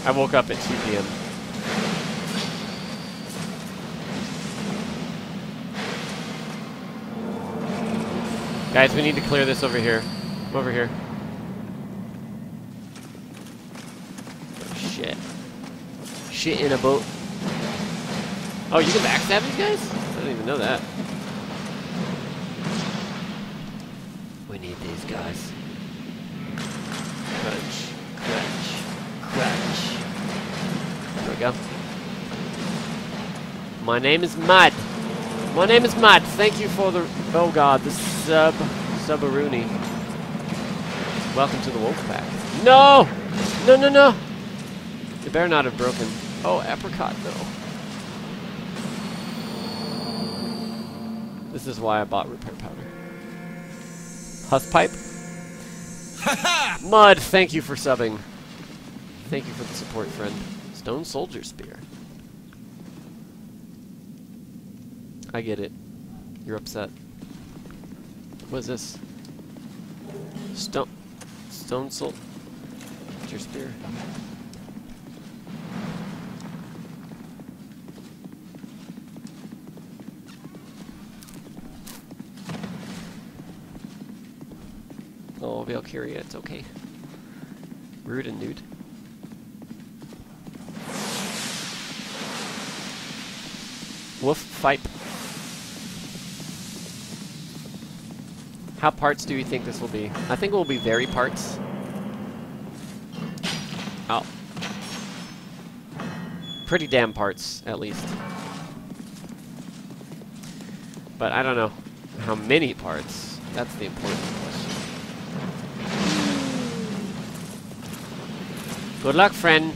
I woke up at 2 p.m. Guys, we need to clear this over here. Come over here. Oh, shit. Shit in a boat. Oh, you can backstab these guys? I didn't even know that. We need these guys. Crunch, crunch, crunch. There we go. My name is Mud. My name is Mud. Thank you for the... Oh god, the sub... Subaruni. Welcome to the Wolfpack. No! No, no, no! It better not have broken. Oh, apricot, though. This is why I bought repair powder. Huthpipe? Mud, thank you for subbing. Thank you for the support, friend. Stone Soldier Spear. I get it. You're upset. What is this? Stone... Stone salt? Your Spear. Oh, Valkyria, it's okay. Rude and nude. Woof fight. How parts do you think this will be? I think it will be very parts. Oh. Pretty damn parts, at least. But I don't know how many parts. That's the important question. Good luck, friend.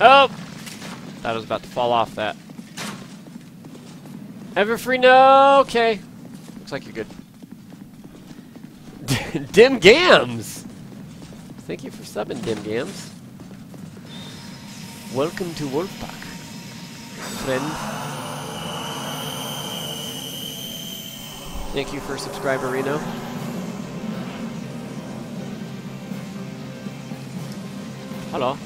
Oh! Thought I was about to fall off that. Everfree, no! Okay. Looks like you're good. Dim Gams! Thank you for subbing, Dim Gams. Welcome to Wolfpack, friend. Thank you for subscriber, Reno. Hello.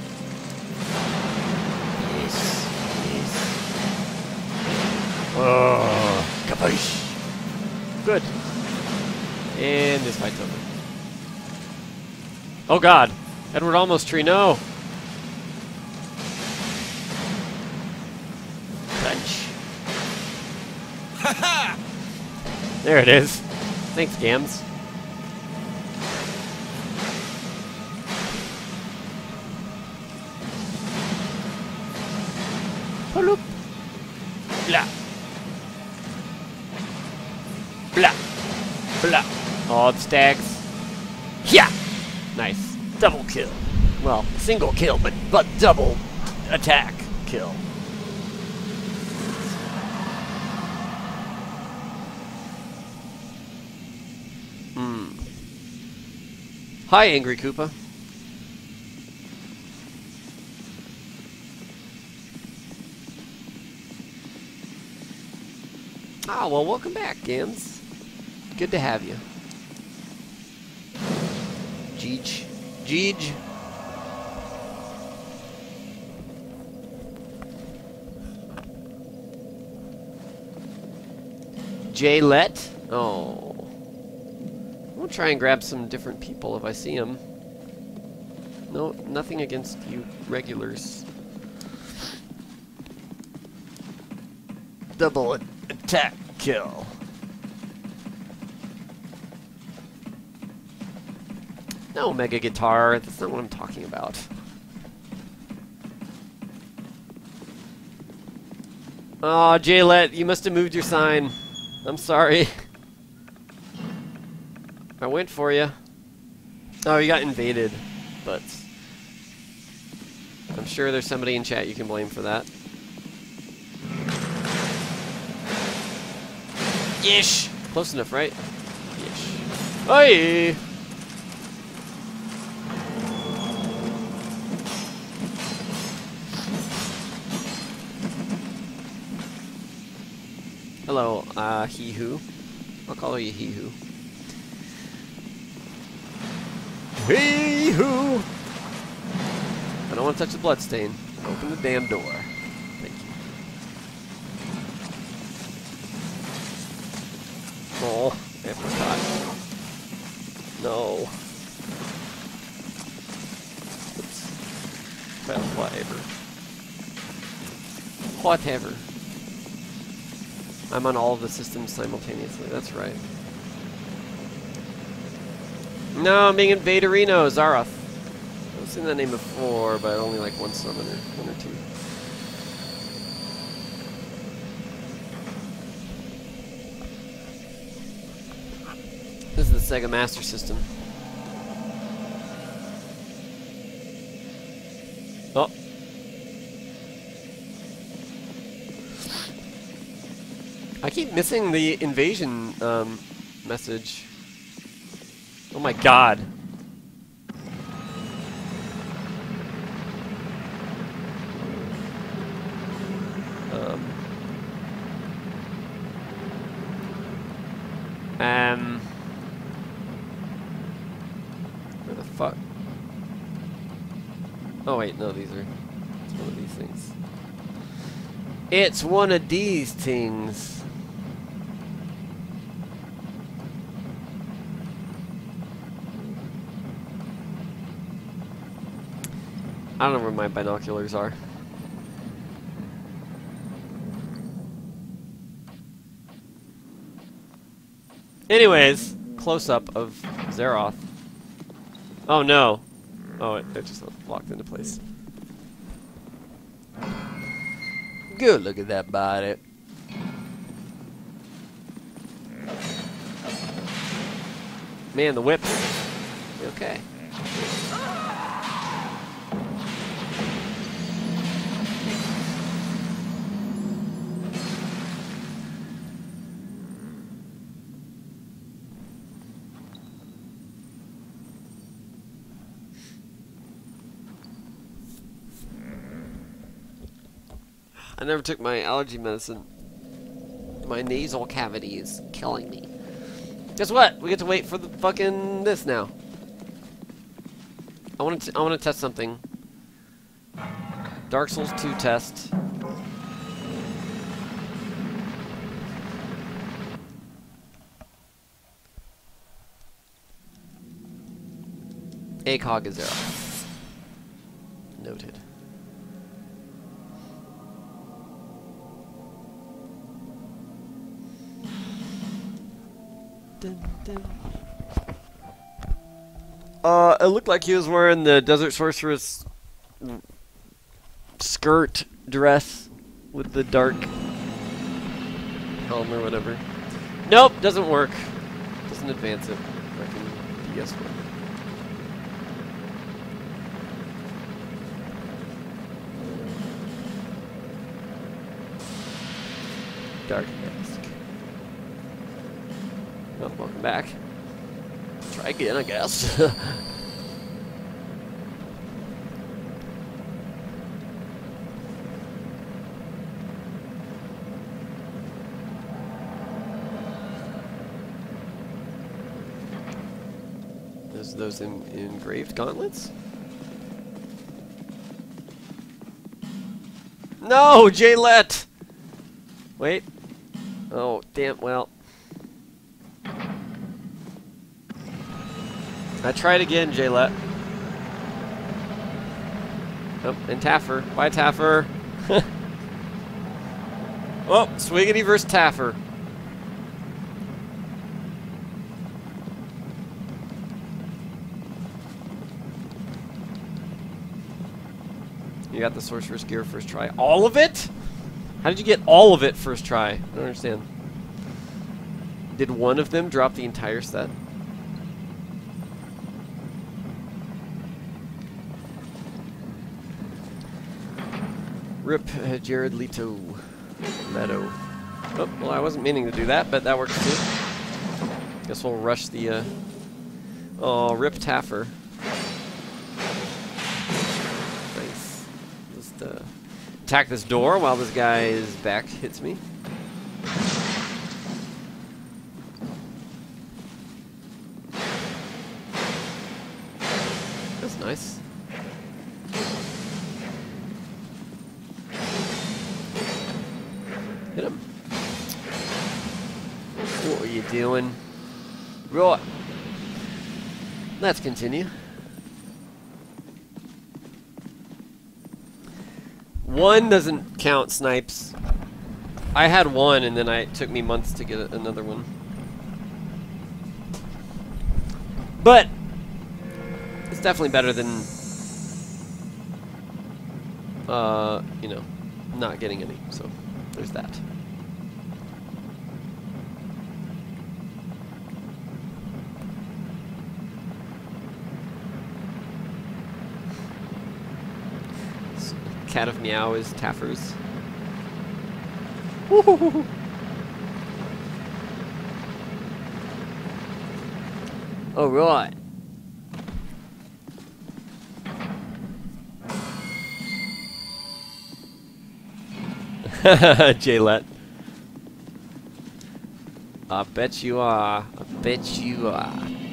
Oh god. Edward almost tree, no. Punch. There it is. Thanks, Gams. Bloop. Blah. Blah. Blah. Oh, it stags. Well, single kill, but, but double attack kill. Hmm. Hi, Angry Koopa. Ah, well, welcome back, Gams. Good to have you. Jeej. Jeej. Jaylet? Oh. I'll try and grab some different people if I see them. No, nothing against you regulars. Double attack kill. No, Mega Guitar. That's not what I'm talking about. Oh, Jaylet, you must have moved your sign. I'm sorry. I went for you. Oh, you got invaded, but I'm sure there's somebody in chat you can blame for that. Yish! Close enough, right? Yish. Oi! Uh, he who. I'll call you he who. He who. I don't want to touch the bloodstain. Open the damn door. Thank you. Oh, apricot. No. Oops. Well, whatever. Whatever. I'm on all of the systems simultaneously, that's right. No, I'm being Invaderino, Zaroth. I've seen that name before, but only like one summoner, one or two. This is the Sega Master System. Oh. I keep missing the invasion um, message. Oh my god. Um. Um. Where the fuck? Oh wait, no, these are. One of these things. It's one of these things. I don't know where my binoculars are. Anyways, close up of Zeroth. Oh no. Oh, it, it just locked into place. Good look at that body. Man, the whip. Okay. Took my allergy medicine. My nasal cavity is killing me. Guess what? We get to wait for the fucking this now. I want to. I want to test something. Dark Souls 2 test. ACOG is zero. Dun, dun. Uh, it looked like he was wearing the Desert Sorceress skirt dress with the dark helm or whatever. Nope, doesn't work. Doesn't advance it. Fucking DS one. Dark. Oh, welcome back. Try again, I guess. Those those in, engraved gauntlets. No, Jaylet. Wait. Oh, damn. Well. I tried again, Jaylet. Oh, and Taffer. Bye, Taffer. oh, Swiggity versus Taffer. You got the Sorcerer's Gear first try. All of it? How did you get all of it first try? I don't understand. Did one of them drop the entire set? Rip uh, Jared Leto Meadow. Oh, well, I wasn't meaning to do that, but that works too. Guess we'll rush the. Uh... Oh, Rip Taffer. Nice. Just uh, attack this door while this guy's back hits me. Continue. One doesn't count snipes. I had one and then I it took me months to get another one. But it's definitely better than uh, you know, not getting any. So there's that. cat of meow is Taffers. All right. Jaylet. I bet you are. I bet you are.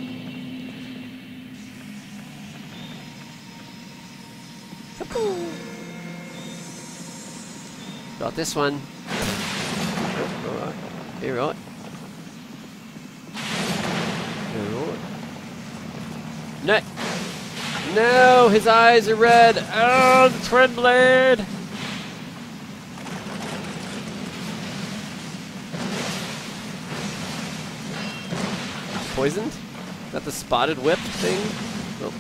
Got this one. Oh, alright. You're right. You're right. No! No! His eyes are red! Oh, the twin blade! Poisoned? Is that the spotted whip thing? Oh.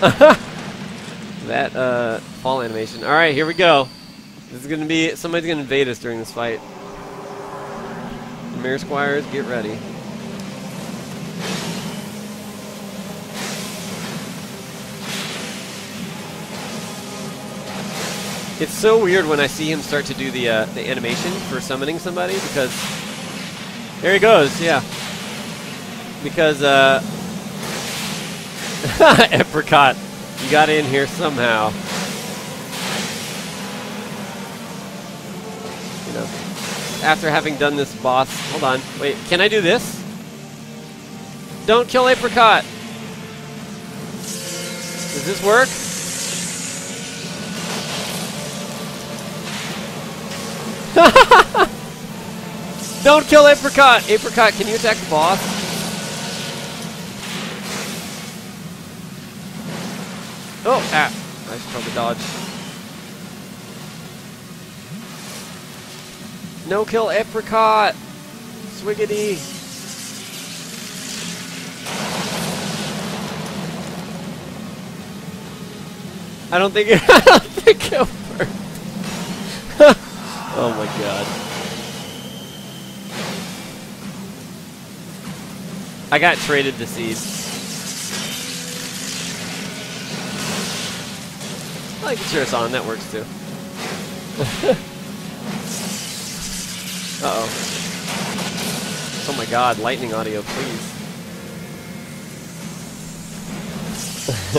that uh, fall animation. All right, here we go. This is gonna be somebody's gonna invade us during this fight. Mirror Squires, get ready. It's so weird when I see him start to do the uh, the animation for summoning somebody because there he goes, yeah. Because uh, apricot, you got in here somehow. You know, after having done this boss, hold on, wait, can I do this? Don't kill apricot. Does this work? Don't kill apricot. Apricot, can you attack the boss? Oh, ah. I should probably dodge. No kill apricot! Swiggity! I don't think it, I don't think it worked. oh my god. I got traded to seeds. I like cheer us on, that works too. Uh-oh. Oh my god, lightning audio, please.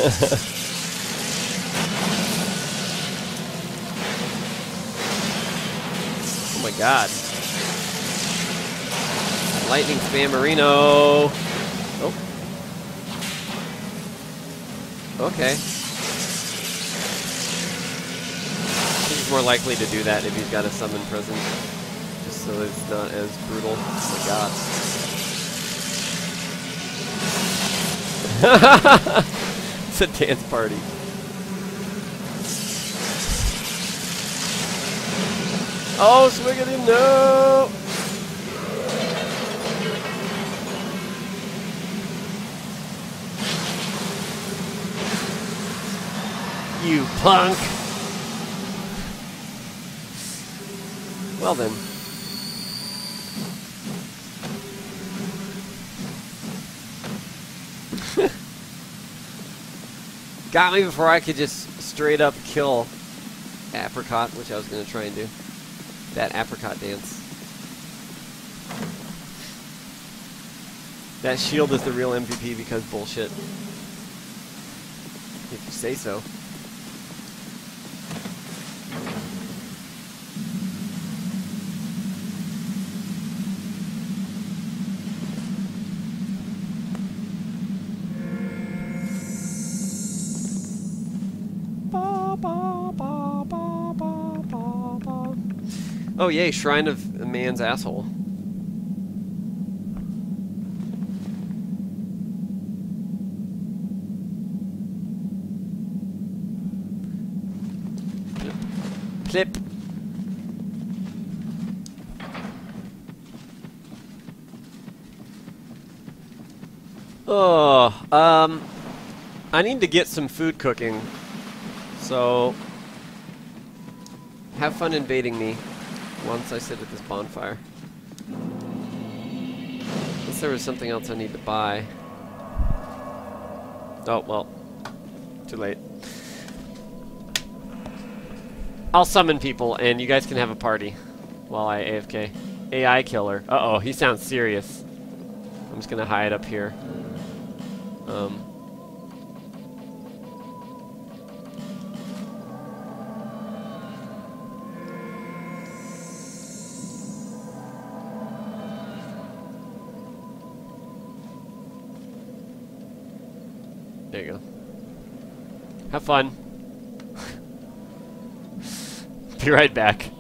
oh my god. Lightning spam Marino. Oh. Okay. He's more likely to do that if he's got a summon present. So it's not as brutal. Oh my god. it's a dance party. Oh, Swiggity, no! You punk! Well then. Got me before I could just straight up kill Apricot, which I was going to try and do. That Apricot dance. That shield is the real MVP because bullshit. If you say so. Oh yay, Shrine of a Man's Asshole. Clip. Oh, um, I need to get some food cooking. So, have fun invading me once I sit at this bonfire. Unless there was something else I need to buy. Oh, well. Too late. I'll summon people, and you guys can have a party while I AFK. AI killer. Uh-oh, he sounds serious. I'm just gonna hide up here. Um, fun. Be right back.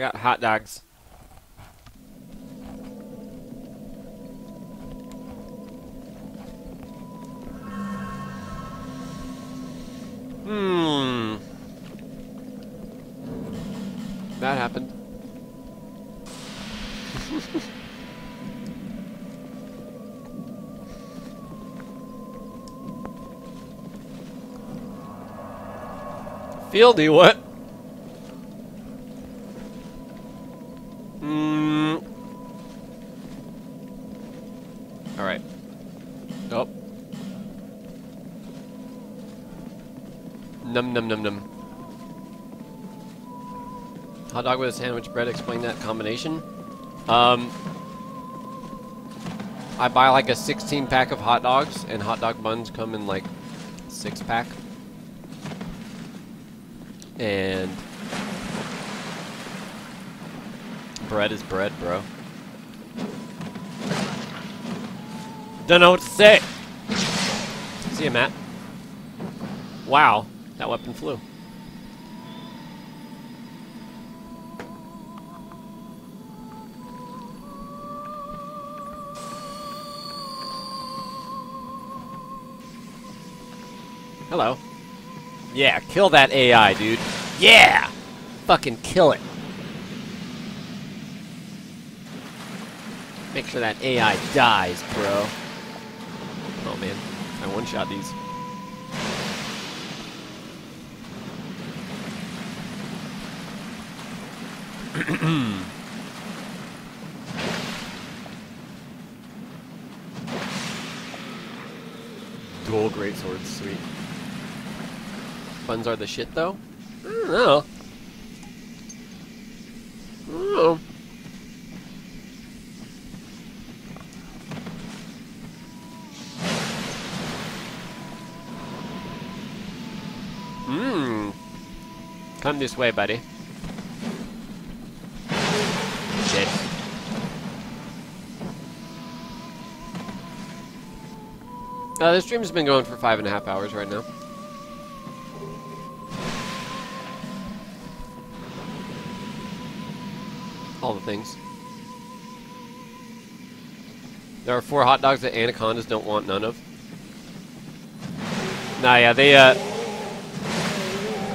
I got hot dogs. Hmm. That happened. Fieldy, what? Hmm. All right. Oh. Num num num num. Hot dog with a sandwich bread. Explain that combination. Um. I buy like a 16 pack of hot dogs, and hot dog buns come in like six pack. And bread is bread, bro. Don't know what to say. See ya, Matt. Wow, that weapon flew. Hello. Yeah, kill that AI, dude. Yeah! Fucking kill it. Make sure that AI dies, bro. Oh man, I one-shot these. Dual great swords, sweet. Buns are the shit, though? I don't know. I don't know. Mmm. Come this way, buddy. Shit. Uh, this stream has been going for five and a half hours right now. All the things. There are four hot dogs that anacondas don't want none of. Nah, yeah, they, uh...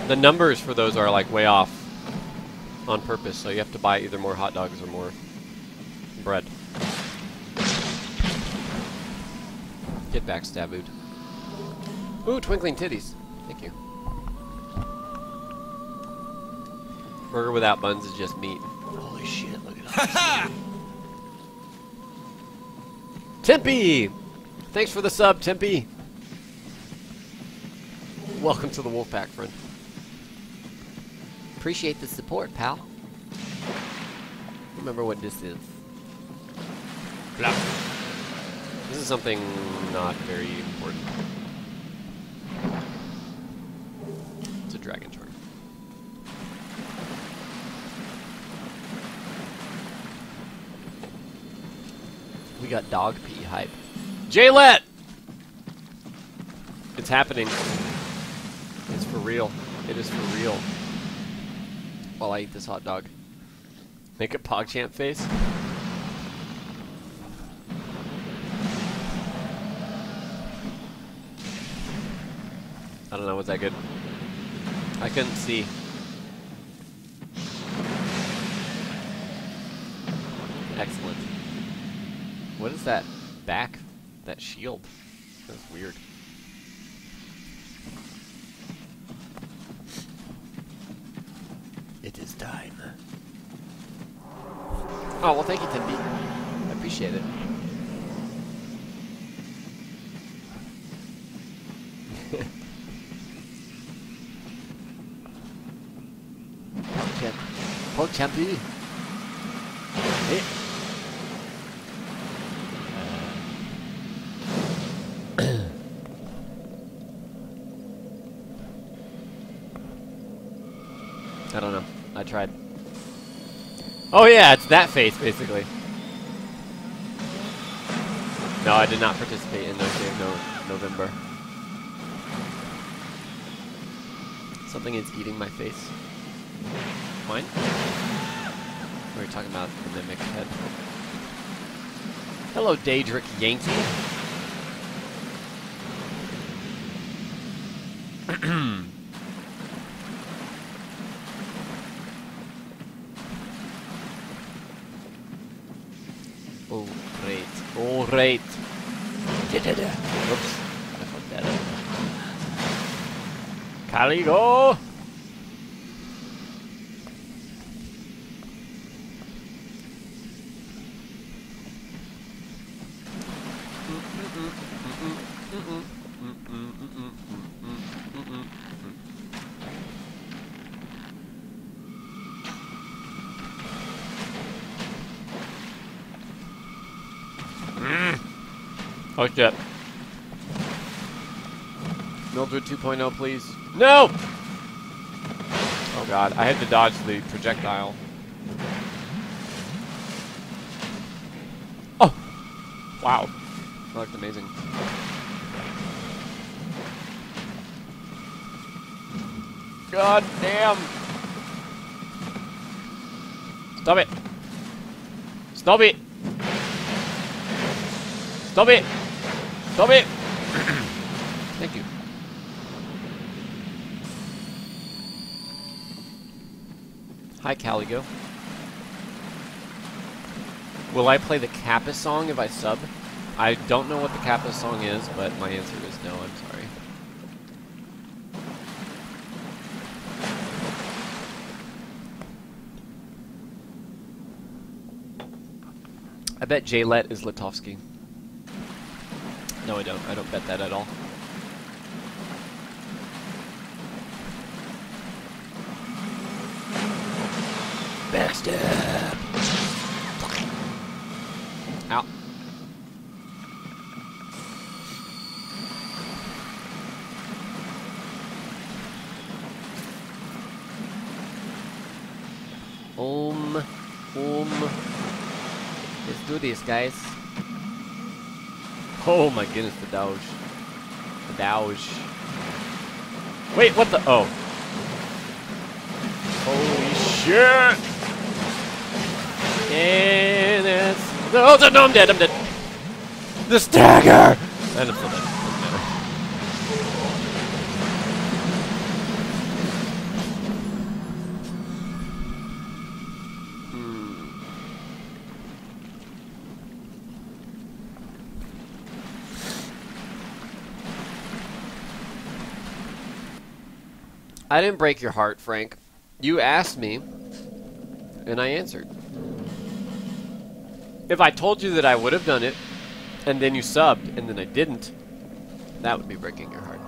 The numbers for those are, like, way off. On purpose, so you have to buy either more hot dogs or more bread. Get back, backstabbed. Ooh, twinkling titties. Thank you. Burger without buns is just meat. Holy shit, look at that. Tempe! Thanks for the sub, Tempe. Welcome to the Wolfpack, friend. Appreciate the support, pal. Remember what this is. Blah. This is something not very important. It's a dragon charm. We got dog pee hype. Jaylet! It's happening. It's for real. It is for real. While I eat this hot dog. Make a PogChamp face. I don't know, was that good? I couldn't see. What is that back? That shield? That's weird. It is time. Oh, well, thank you, Timby. I appreciate it. Pork champy. Hey. I don't know. I tried. Oh yeah, it's that face, basically. No, I did not participate in No Shave no November. Something is eating my face. Mine? We were talking about the mimic head. Hello, Daedric Yankee. oh, great. Oh, great. Oops. I fucked that up. Caligo! Shit. Mildred 2.0, please. No! Oh god, I had to dodge the projectile. Oh! Wow. That looked amazing. God damn! Stop it! Stop it! Stop it! It! Thank you. Hi, Caligo. Will I play the Kappa song if I sub? I don't know what the Kappa song is, but my answer is no, I'm sorry. I bet Jaylet is Litovsky. No, I don't. I don't bet that at all. Backstab. Out. Um, um. Let's do this, guys. Oh my goodness, the Doge. The Doge. Wait, what the? Oh. Holy shit! And it's. Oh, no, I'm dead, I'm dead. The stagger! And I'm still dead. I didn't break your heart, Frank. You asked me, and I answered. If I told you that I would have done it, and then you subbed, and then I didn't, that would be breaking your heart.